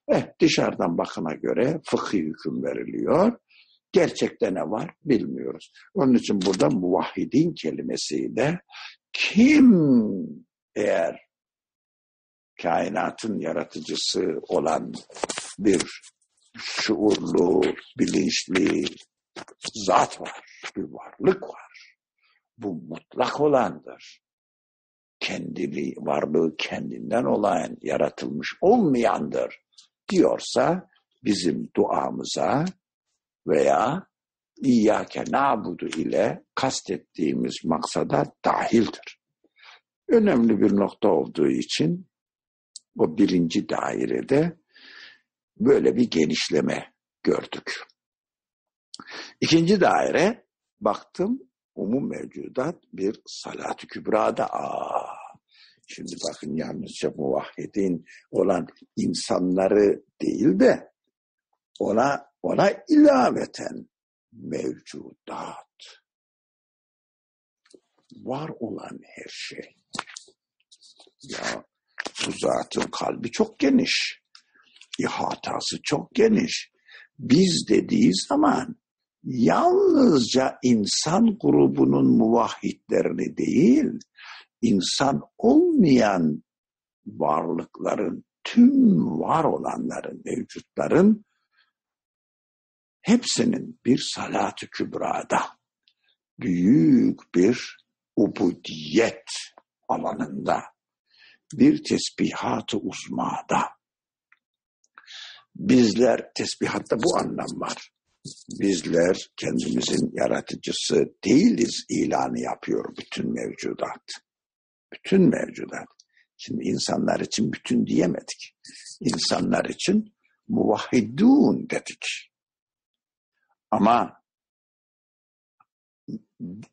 Eh, dışarıdan bakına göre fıkhi hüküm veriliyor. Gerçekte ne var bilmiyoruz. Onun için burada muvahhidin kelimesiyle kim eğer kainatın yaratıcısı olan bir şuurlu, bilinçli zat var, bir varlık var. Bu mutlak olandır. Kendili, varlığı kendinden olan, yaratılmış olmayandır diyorsa bizim duamıza veya İyyâke na'budu ile kastettiğimiz maksada dahildir. Önemli bir nokta olduğu için o birinci dairede böyle bir genişleme gördük. İkinci daire baktım umum mevcudat bir salat-ı kübrada aa Şimdi bakın yalnızca muvahhidin olan insanları değil de ona ona ilaveten mevcudat var olan her şey. Ya bu zatın kalbi çok geniş. İhatası çok geniş. Biz dediği zaman yalnızca insan grubunun muvahhidlerini değil, insan olmayan varlıkların, tüm var olanların, mevcutların hepsinin bir salat-ı kübrada büyük bir ubudiyet alanında bir tesbihat-ı uzmada bizler tesbihatta bu anlam var. Bizler kendimizin yaratıcısı değiliz ilanı yapıyor bütün mevcudat. Bütün mevcudat. Şimdi insanlar için bütün diyemedik. İnsanlar için muvahhidun dedik. Ama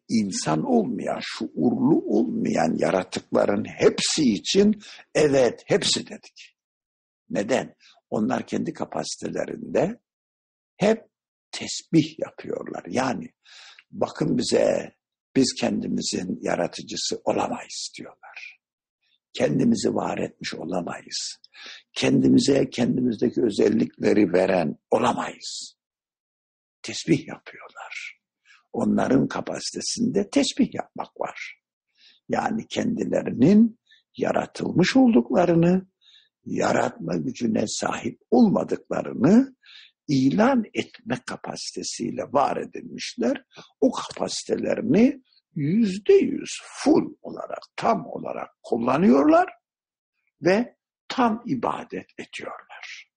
insan olmayan, şuurlu olmayan yaratıkların hepsi için evet hepsi dedik. Neden? Onlar kendi kapasitelerinde hep tesbih yapıyorlar. Yani bakın bize biz kendimizin yaratıcısı olamayız diyorlar. Kendimizi var etmiş olamayız. Kendimize kendimizdeki özellikleri veren olamayız. Tesbih yapıyorlar. Onların kapasitesinde tesbih yapmak var. Yani kendilerinin yaratılmış olduklarını, yaratma gücüne sahip olmadıklarını ilan etme kapasitesiyle var edilmişler. O kapasitelerini yüzde yüz full olarak, tam olarak kullanıyorlar ve tam ibadet ediyorlar.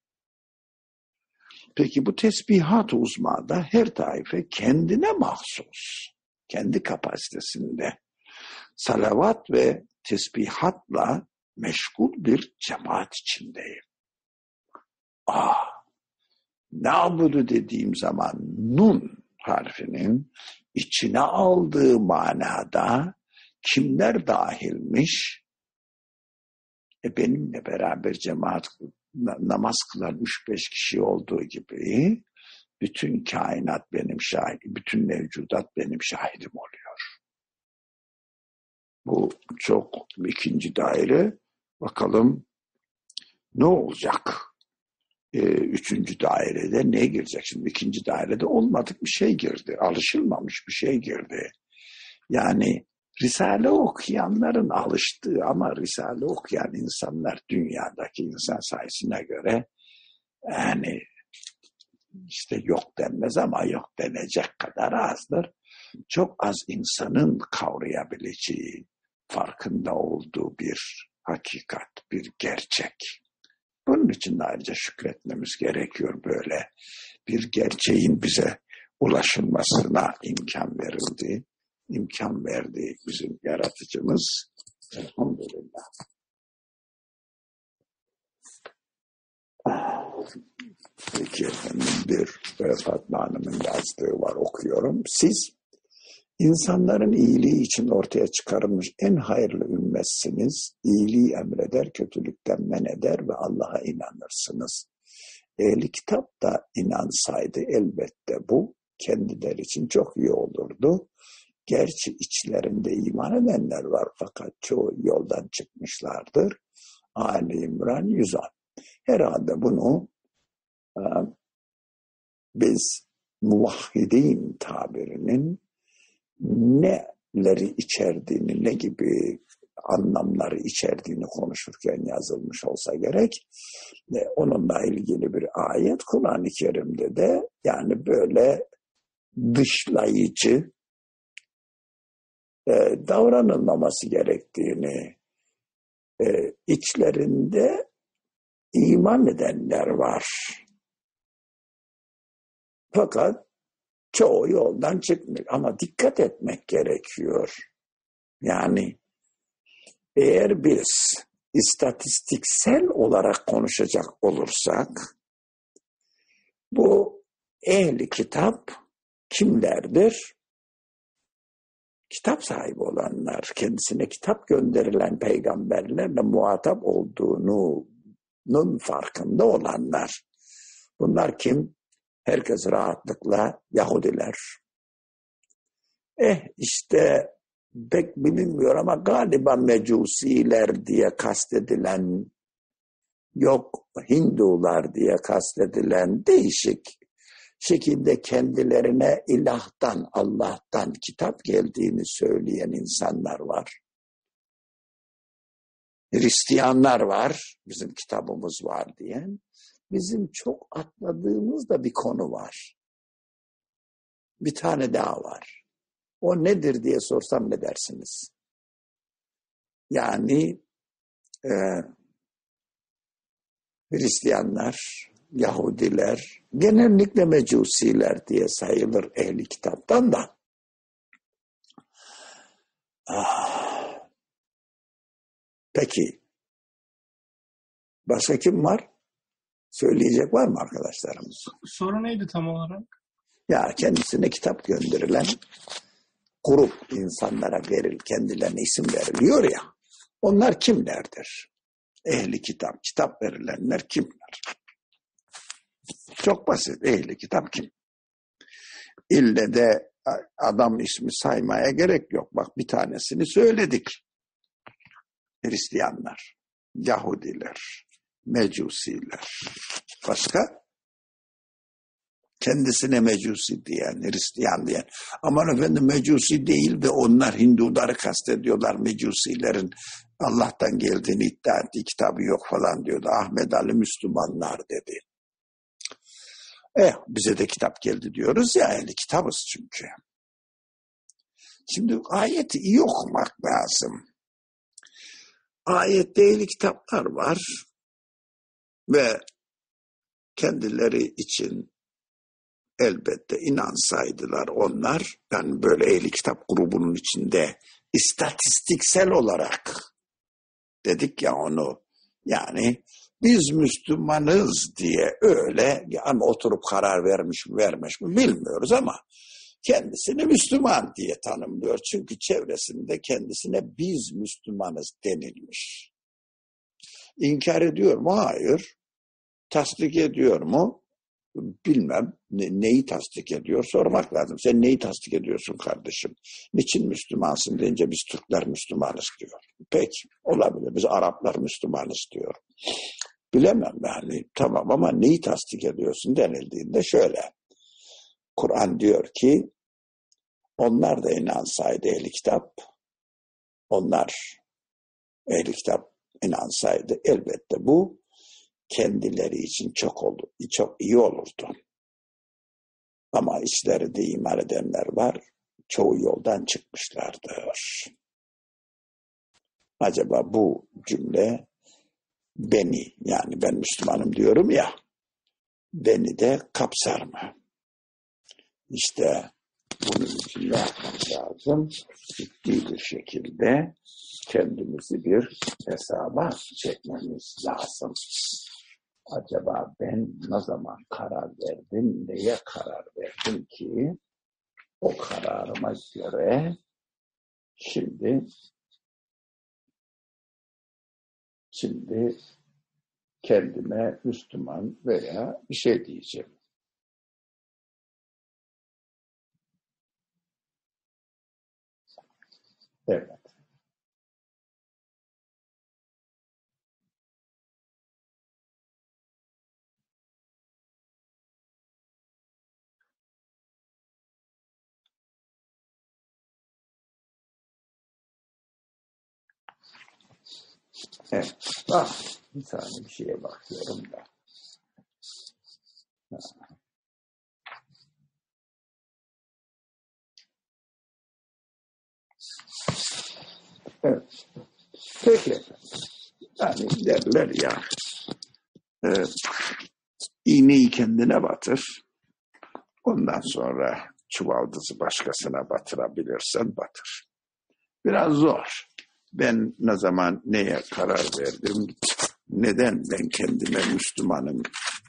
Peki bu tesbihat uzmada her taife kendine mahsus, kendi kapasitesinde salavat ve tesbihatla meşgul bir cemaat içindeyim. Ah, nabudu dediğim zaman nun harfinin içine aldığı manada kimler dahilmiş? E benimle beraber cemaat namaz kılan üç beş kişi olduğu gibi bütün kainat benim şahidim, bütün mevcudat benim şahidim oluyor. Bu çok ikinci daire. Bakalım ne olacak? Ee, üçüncü dairede ne girecek? Şimdi ikinci dairede olmadık bir şey girdi. Alışılmamış bir şey girdi. Yani Risale okuyanların alıştığı ama Risale okuyan insanlar dünyadaki insan sayısına göre yani işte yok denmez ama yok denecek kadar azdır. Çok az insanın kavrayabileceği, farkında olduğu bir hakikat, bir gerçek. Bunun için de ayrıca şükretmemiz gerekiyor böyle bir gerçeğin bize ulaşılmasına imkan verildi imkan verdi bizim yaratıcımız. Elhamdülillah. Peki efendim bir Fatma Hanım'ın yazdığı var okuyorum. Siz insanların iyiliği için ortaya çıkarılmış en hayırlı ümmetsiniz. İyiliği emreder, kötülükten men eder ve Allah'a inanırsınız. Ehli kitap da inansaydı elbette bu kendileri için çok iyi olurdu. Gerçi içlerinde iman edenler var fakat çoğu yoldan çıkmışlardır. Ali İmran 110. Herhalde bunu e, biz muvahhidin tabirinin neleri içerdiğini, ne gibi anlamları içerdiğini konuşurken yazılmış olsa gerek. ve onunla ilgili bir ayet Kur'an-ı Kerim'de de yani böyle dışlayıcı, e, davranılmaması gerektiğini e, içlerinde iman edenler var. Fakat çoğu yoldan çıkmıyor. Ama dikkat etmek gerekiyor. Yani eğer biz istatistiksel olarak konuşacak olursak bu ehli kitap kimlerdir? kitap sahibi olanlar, kendisine kitap gönderilen peygamberlerle muhatap olduğunun farkında olanlar. Bunlar kim? Herkes rahatlıkla Yahudiler. Eh işte pek bilinmiyor ama galiba mecusiler diye kastedilen yok Hindular diye kastedilen değişik şekilde kendilerine ilahtan, Allah'tan kitap geldiğini söyleyen insanlar var. Hristiyanlar var, bizim kitabımız var diyen. Bizim çok atladığımız da bir konu var. Bir tane daha var. O nedir diye sorsam ne dersiniz? Yani e, Hristiyanlar, Yahudiler, genellikle Mecusiler diye sayılır ehli kitaptan da. Ah. Peki, başka kim var? Söyleyecek var mı arkadaşlarımız? Soru neydi tam olarak? Ya kendisine kitap gönderilen grup insanlara veril, kendilerine isim veriliyor ya. Onlar kimlerdir? Ehli kitap, kitap verilenler kimler? Çok basit. Ehli kitap kim? İlle de adam ismi saymaya gerek yok. Bak bir tanesini söyledik. Hristiyanlar, Yahudiler, Mecusiler. Başka? Kendisine Mecusi diyen, Hristiyan diyen. Aman efendim Mecusi değil de onlar Hinduları kastediyorlar Mecusilerin Allah'tan geldiğini iddia ettiği kitabı yok falan diyordu. Ahmet Ali Müslümanlar dedi. Eh bize de kitap geldi diyoruz ya yani kitabız çünkü. Şimdi ayeti iyi okumak lazım. Ayette ehli kitaplar var ve kendileri için elbette inansaydılar onlar, yani böyle ehli kitap grubunun içinde istatistiksel olarak dedik ya onu yani biz Müslümanız diye öyle yani oturup karar vermiş mi vermiş mi bilmiyoruz ama kendisini Müslüman diye tanımlıyor. Çünkü çevresinde kendisine biz Müslümanız denilmiş. İnkar ediyor mu? Hayır. Tasdik ediyor mu? Bilmem. Ne, neyi tasdik ediyor? Sormak lazım. Sen neyi tasdik ediyorsun kardeşim? Niçin Müslümansın deyince biz Türkler Müslümanız diyor. Peki olabilir. Biz Araplar Müslümanız diyor. Bilemem yani. Tamam ama neyi tasdik ediyorsun denildiğinde şöyle. Kur'an diyor ki onlar da inansaydı ehli kitap onlar ehli kitap inansaydı elbette bu kendileri için çok oldu, çok iyi olurdu. Ama içlerinde iman edenler var, çoğu yoldan çıkmışlardır. Acaba bu cümle beni, yani ben Müslümanım diyorum ya, beni de kapsar mı? İşte bunun için ne yapmak lazım? Ciddi bir şekilde kendimizi bir hesaba çekmemiz lazım. Acaba ben ne zaman karar verdim, neye karar verdim ki o kararıma göre şimdi şimdi kendime Müslüman veya bir şey diyeceğim. Evet. Evet. Ah, bir saniye bir şeye bakıyorum da. Ha. Evet. Peki Yani derler ya e, iğneyi kendine batır. Ondan sonra çuvaldızı başkasına batırabilirsen batır. Biraz zor. Ben ne zaman neye karar verdim, neden ben kendime Müslümanım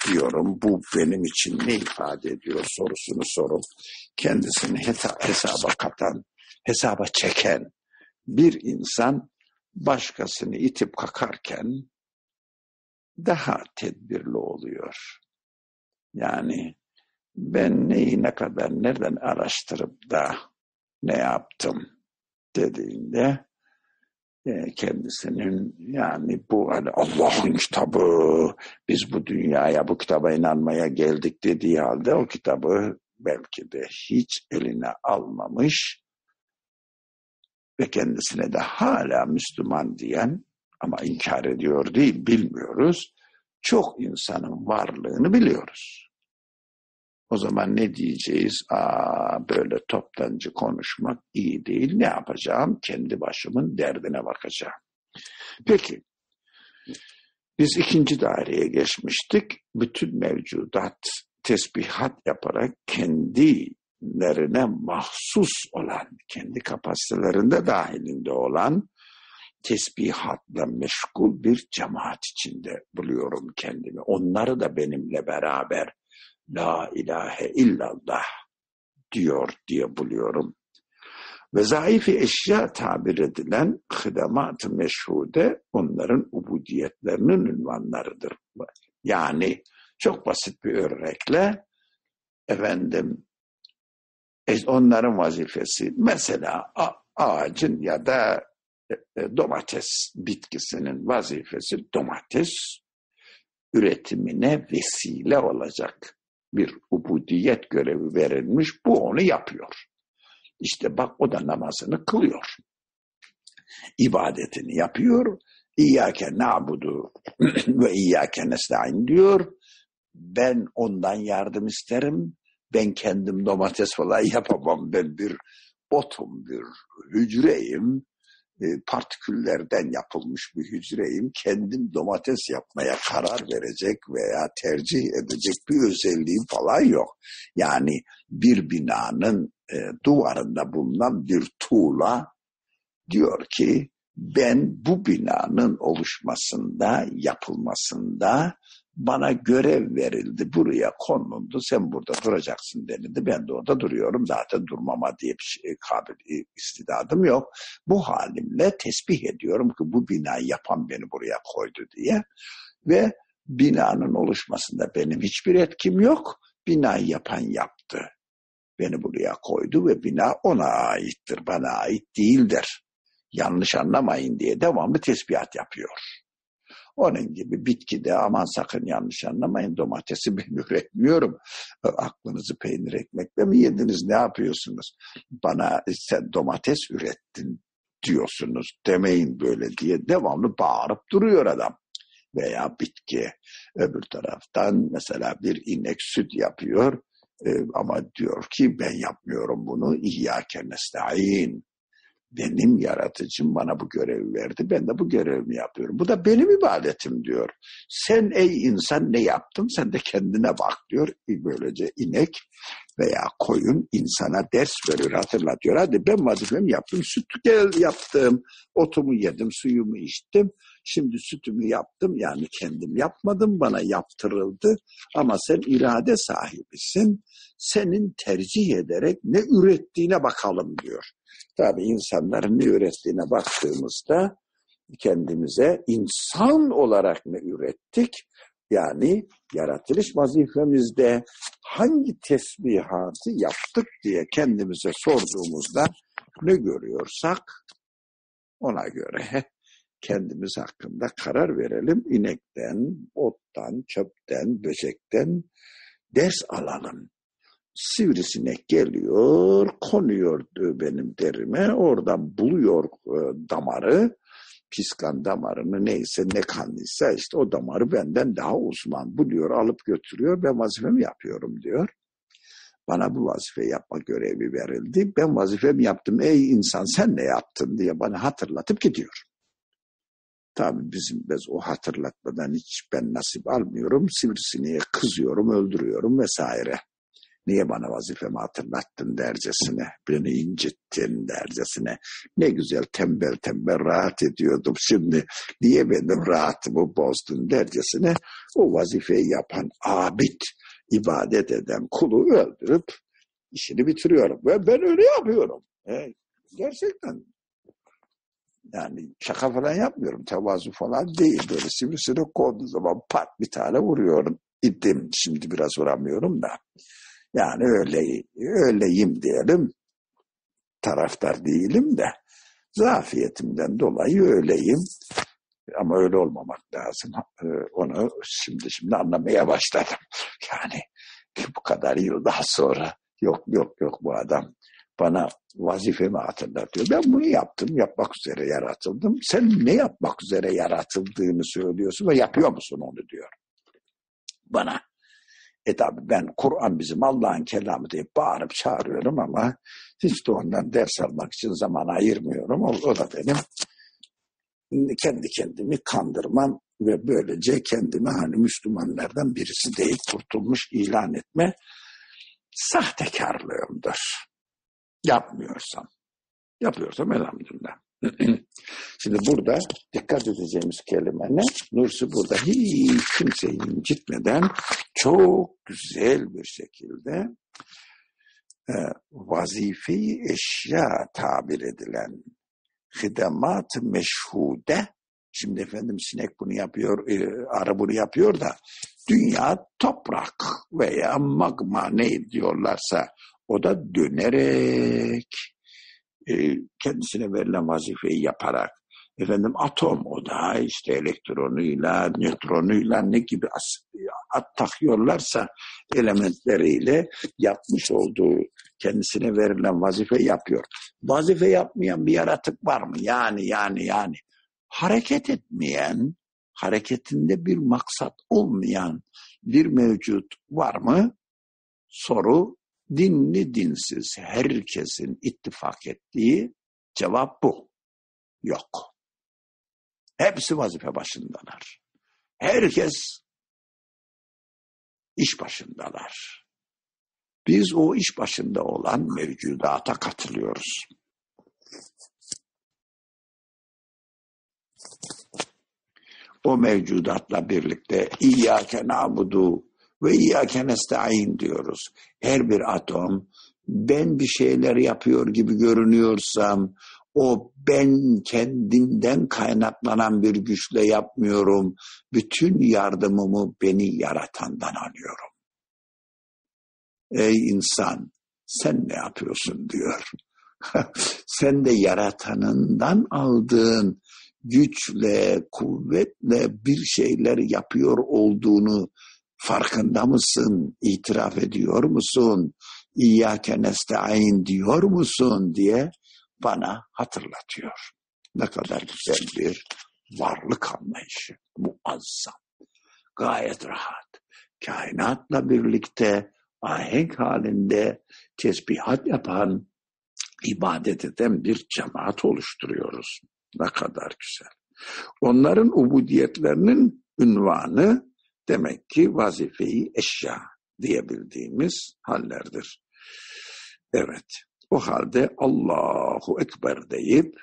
diyorum, bu benim için ne ifade ediyor sorusunu sorup kendisini hesaba katan, hesaba çeken bir insan başkasını itip kakarken daha tedbirli oluyor. Yani ben neyi ne kadar nereden araştırıp da ne yaptım dediğinde kendisinin yani bu hani Allah'ın kitabı biz bu dünyaya bu kitaba inanmaya geldik dediği halde o kitabı belki de hiç eline almamış ve kendisine de hala Müslüman diyen ama inkar ediyor değil bilmiyoruz. Çok insanın varlığını biliyoruz. O zaman ne diyeceğiz? Aa, böyle toptancı konuşmak iyi değil. Ne yapacağım? Kendi başımın derdine bakacağım. Peki, biz ikinci daireye geçmiştik. Bütün mevcudat tesbihat yaparak kendilerine mahsus olan, kendi kapasitelerinde dahilinde olan tesbihatla meşgul bir cemaat içinde buluyorum kendimi. Onları da benimle beraber La ilahe illallah diyor diye buluyorum. Ve zayıf eşya tabir edilen hıdamat-ı meşhude onların ubudiyetlerinin ünvanlarıdır. Yani çok basit bir örnekle efendim e, onların vazifesi mesela ağacın ya da e, e, domates bitkisinin vazifesi domates üretimine vesile olacak bir ubudiyet görevi verilmiş. Bu onu yapıyor. İşte bak o da namazını kılıyor. İbadetini yapıyor. İyyâke na'budu ve iyyâke nesta'in diyor. Ben ondan yardım isterim. Ben kendim domates falan yapamam. Ben bir otum, bir hücreyim. E, partiküllerden yapılmış bir hücreyim. Kendim domates yapmaya karar verecek veya tercih edecek bir özelliğim falan yok. Yani bir binanın e, duvarında bulunan bir tuğla diyor ki ben bu binanın oluşmasında, yapılmasında bana görev verildi. Buraya konuldu. Sen burada duracaksın denildi. Ben de orada duruyorum. Zaten durmama diye bir şey, kabil, istidadım yok. Bu halimle tesbih ediyorum ki bu binayı yapan beni buraya koydu diye. Ve binanın oluşmasında benim hiçbir etkim yok. Binayı yapan yaptı. Beni buraya koydu ve bina ona aittir, bana ait değildir. Yanlış anlamayın diye devamlı tesbihat yapıyor. Onun gibi bitkide aman sakın yanlış anlamayın domatesi ben üretmiyorum. Aklınızı peynir ekmekle mi yediniz ne yapıyorsunuz? Bana sen domates ürettin diyorsunuz demeyin böyle diye devamlı bağırıp duruyor adam. Veya bitki öbür taraftan mesela bir inek süt yapıyor e, ama diyor ki ben yapmıyorum bunu İyyâke nesta'in benim yaratıcım bana bu görevi verdi. Ben de bu görevimi yapıyorum. Bu da benim ibadetim diyor. Sen ey insan ne yaptın? Sen de kendine bak diyor. Böylece inek veya koyun insana ders veriyor, hatırlatıyor. Hadi ben vazifemi yaptım, süt gel yaptım, otumu yedim, suyumu içtim. Şimdi sütümü yaptım yani kendim yapmadım bana yaptırıldı ama sen irade sahibisin. Senin tercih ederek ne ürettiğine bakalım diyor. Tabi insanların ne ürettiğine baktığımızda kendimize insan olarak ne ürettik? Yani yaratılış vazifemizde hangi tesbihatı yaptık diye kendimize sorduğumuzda ne görüyorsak ona göre kendimiz hakkında karar verelim. İnekten, ottan, çöpten, böcekten ders alalım sivrisinek geliyor, konuyor benim derime, oradan buluyor e, damarı, piskan damarını neyse ne kanlıysa işte o damarı benden daha uzman buluyor, alıp götürüyor, ben vazifemi yapıyorum diyor. Bana bu vazife yapma görevi verildi. Ben vazifemi yaptım. Ey insan sen ne yaptın diye bana hatırlatıp gidiyor. Tabii bizim biz o hatırlatmadan hiç ben nasip almıyorum. Sivrisineğe kızıyorum, öldürüyorum vesaire. Niye bana vazifemi hatırlattın dercesine, beni incittin dercesine. Ne güzel tembel tembel rahat ediyordum şimdi. Niye benim rahatımı bozdun dercesine o vazifeyi yapan abid, ibadet eden kulu öldürüp işini bitiriyorum. Ve ben öyle yapıyorum. E, gerçekten yani şaka falan yapmıyorum. Tevazu falan değil. Böyle sivrisinek konduğu zaman pat bir tane vuruyorum. İddim. Şimdi biraz vuramıyorum da. Yani öyle öyleyim diyelim. Taraftar değilim de zafiyetimden dolayı öyleyim. Ama öyle olmamak lazım. Ee, onu şimdi şimdi anlamaya başladım. Yani bu kadar yıl daha sonra yok yok yok bu adam bana vazifemi hatırlatıyor. Ben bunu yaptım, yapmak üzere yaratıldım. Sen ne yapmak üzere yaratıldığını söylüyorsun ve yapıyor musun onu diyor. Bana. E tabi ben Kur'an bizim Allah'ın kelamı diye bağırıp çağırıyorum ama hiç de ondan ders almak için zaman ayırmıyorum. O, o da benim kendi kendimi kandırmam ve böylece kendimi hani Müslümanlardan birisi değil kurtulmuş ilan etme sahtekarlığımdır. Yapmıyorsam. Yapıyorsam elhamdülillah. Şimdi burada dikkat edeceğimiz kelime ne? Nursi burada hiç kimseyi incitmeden çok güzel bir şekilde e, vazife eşya tabir edilen hidemat meşhude şimdi efendim sinek bunu yapıyor, e, arı bunu yapıyor da dünya toprak veya magma ne diyorlarsa o da dönerek e, kendisine verilen vazifeyi yaparak efendim atom o da işte elektronuyla, nötronuyla ne gibi at takıyorlarsa elementleriyle yapmış olduğu kendisine verilen vazife yapıyor. Vazife yapmayan bir yaratık var mı? Yani yani yani hareket etmeyen, hareketinde bir maksat olmayan bir mevcut var mı? Soru dinli dinsiz herkesin ittifak ettiği cevap bu. Yok. Hepsi vazife başındalar. Herkes iş başındalar. Biz o iş başında olan mevcudata katılıyoruz. O mevcudatla birlikte İyyâke na'budu ve İyyâke nesta'in diyoruz. Her bir atom ben bir şeyler yapıyor gibi görünüyorsam o ben kendimden kaynaklanan bir güçle yapmıyorum. Bütün yardımımı beni yaratandan alıyorum. Ey insan sen ne yapıyorsun diyor. sen de yaratanından aldığın güçle, kuvvetle bir şeyler yapıyor olduğunu farkında mısın? İtiraf ediyor musun? İyyâke nesta'in diyor musun diye bana hatırlatıyor. Ne kadar güzel bir varlık anlayışı. Muazzam. Gayet rahat. Kainatla birlikte ahenk halinde tesbihat yapan, ibadet eden bir cemaat oluşturuyoruz. Ne kadar güzel. Onların ubudiyetlerinin ünvanı demek ki vazifeyi eşya diyebildiğimiz hallerdir. Evet. O halde Allahu Ekber deyip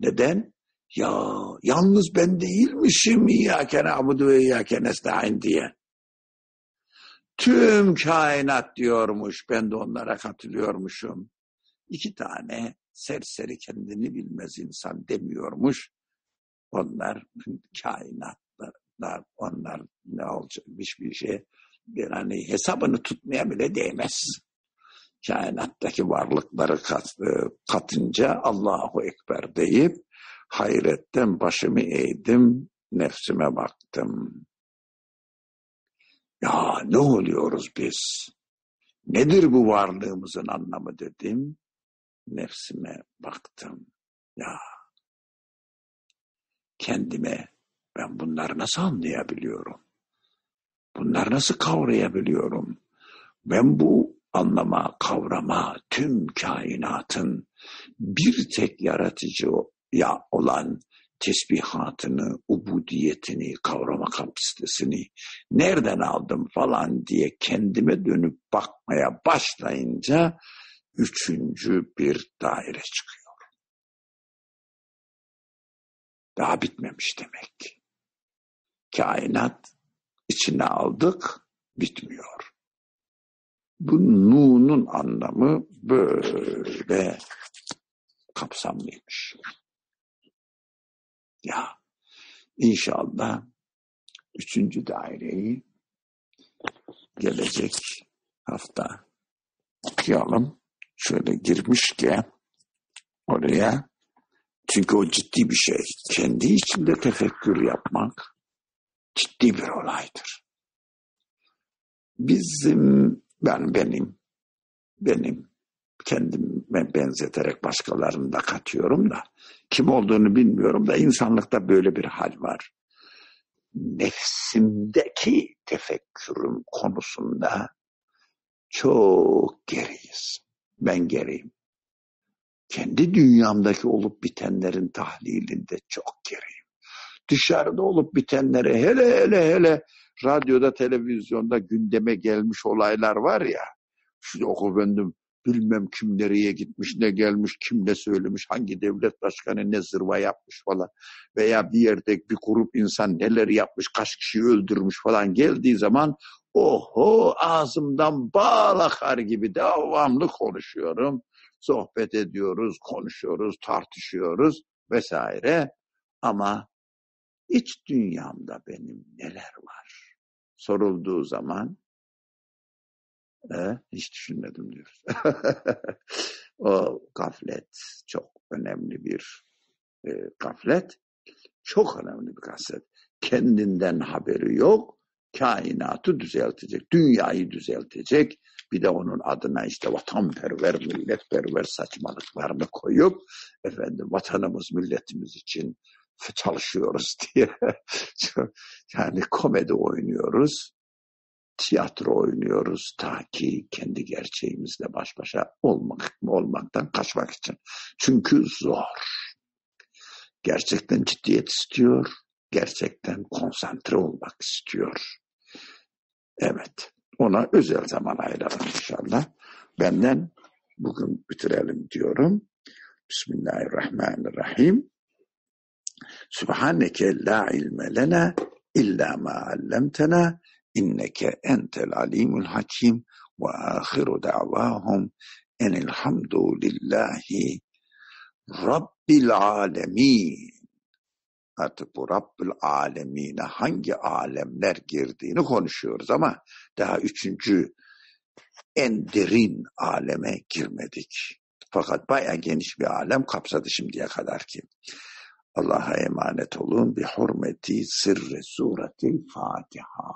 neden? Ya yalnız ben değilmişim İyyâke na'budu ve İyyâke nesta'in diye. Tüm kainat diyormuş. Ben de onlara katılıyormuşum. İki tane serseri kendini bilmez insan demiyormuş. Onlar kainatlar, onlar ne olacak hiçbir şey yani hesabını tutmaya bile değmez kainattaki varlıkları kat, e, katınca Allahu Ekber deyip hayretten başımı eğdim, nefsime baktım. Ya ne oluyoruz biz? Nedir bu varlığımızın anlamı dedim. Nefsime baktım. Ya kendime ben bunları nasıl anlayabiliyorum? Bunları nasıl kavrayabiliyorum? Ben bu anlama, kavrama, tüm kainatın bir tek yaratıcı ya olan tesbihatını, ubudiyetini, kavrama kapasitesini nereden aldım falan diye kendime dönüp bakmaya başlayınca üçüncü bir daire çıkıyor. Daha bitmemiş demek. Kainat içine aldık, bitmiyor. Bu nu'nun anlamı böyle kapsamlıymış. Ya inşallah üçüncü daireyi gelecek hafta okuyalım. Şöyle girmişken oraya. Çünkü o ciddi bir şey. Kendi içinde tefekkür yapmak ciddi bir olaydır. Bizim, ben benim, benim kendime benzeterek başkalarını da katıyorum da kim olduğunu bilmiyorum da insanlıkta böyle bir hal var. Nefsimdeki tefekkürüm konusunda çok geriyiz. Ben geriyim. Kendi dünyamdaki olup bitenlerin tahlilinde çok geriyim. Dışarıda olup bitenleri hele hele hele radyoda televizyonda gündeme gelmiş olaylar var ya. Şu oku efendim bilmem kim nereye gitmiş, ne gelmiş, kim ne söylemiş, hangi devlet başkanı ne zırva yapmış falan veya bir yerde bir grup insan neler yapmış, kaç kişi öldürmüş falan geldiği zaman oho ağzımdan bal akar gibi devamlı konuşuyorum. Sohbet ediyoruz, konuşuyoruz, tartışıyoruz vesaire ama iç dünyamda benim neler var sorulduğu zaman e, hiç düşünmedim diyoruz. o gaflet çok önemli bir e, gaflet. Çok önemli bir gaflet. Kendinden haberi yok. Kainatı düzeltecek. Dünyayı düzeltecek. Bir de onun adına işte vatanperver, milletperver saçmalıklarını koyup efendim vatanımız, milletimiz için çalışıyoruz diye yani komedi oynuyoruz tiyatro oynuyoruz ta ki kendi gerçeğimizle baş başa olmak, olmaktan kaçmak için. Çünkü zor. Gerçekten ciddiyet istiyor. Gerçekten konsantre olmak istiyor. Evet. Ona özel zaman ayıralım inşallah. Benden bugün bitirelim diyorum. Bismillahirrahmanirrahim. Subhaneke la ilme lena illa ma allamtena inneke entel alimul hakim ve ahiru da'vahum enilhamdülillahi rabbil alemin. Artık bu Rabbül alemine hangi alemler girdiğini konuşuyoruz ama daha üçüncü en derin aleme girmedik. Fakat bayağı geniş bir alem kapsadı şimdiye kadar ki. Allah'a emanet olun. Bi hurmeti sırrı sureti Fatiha.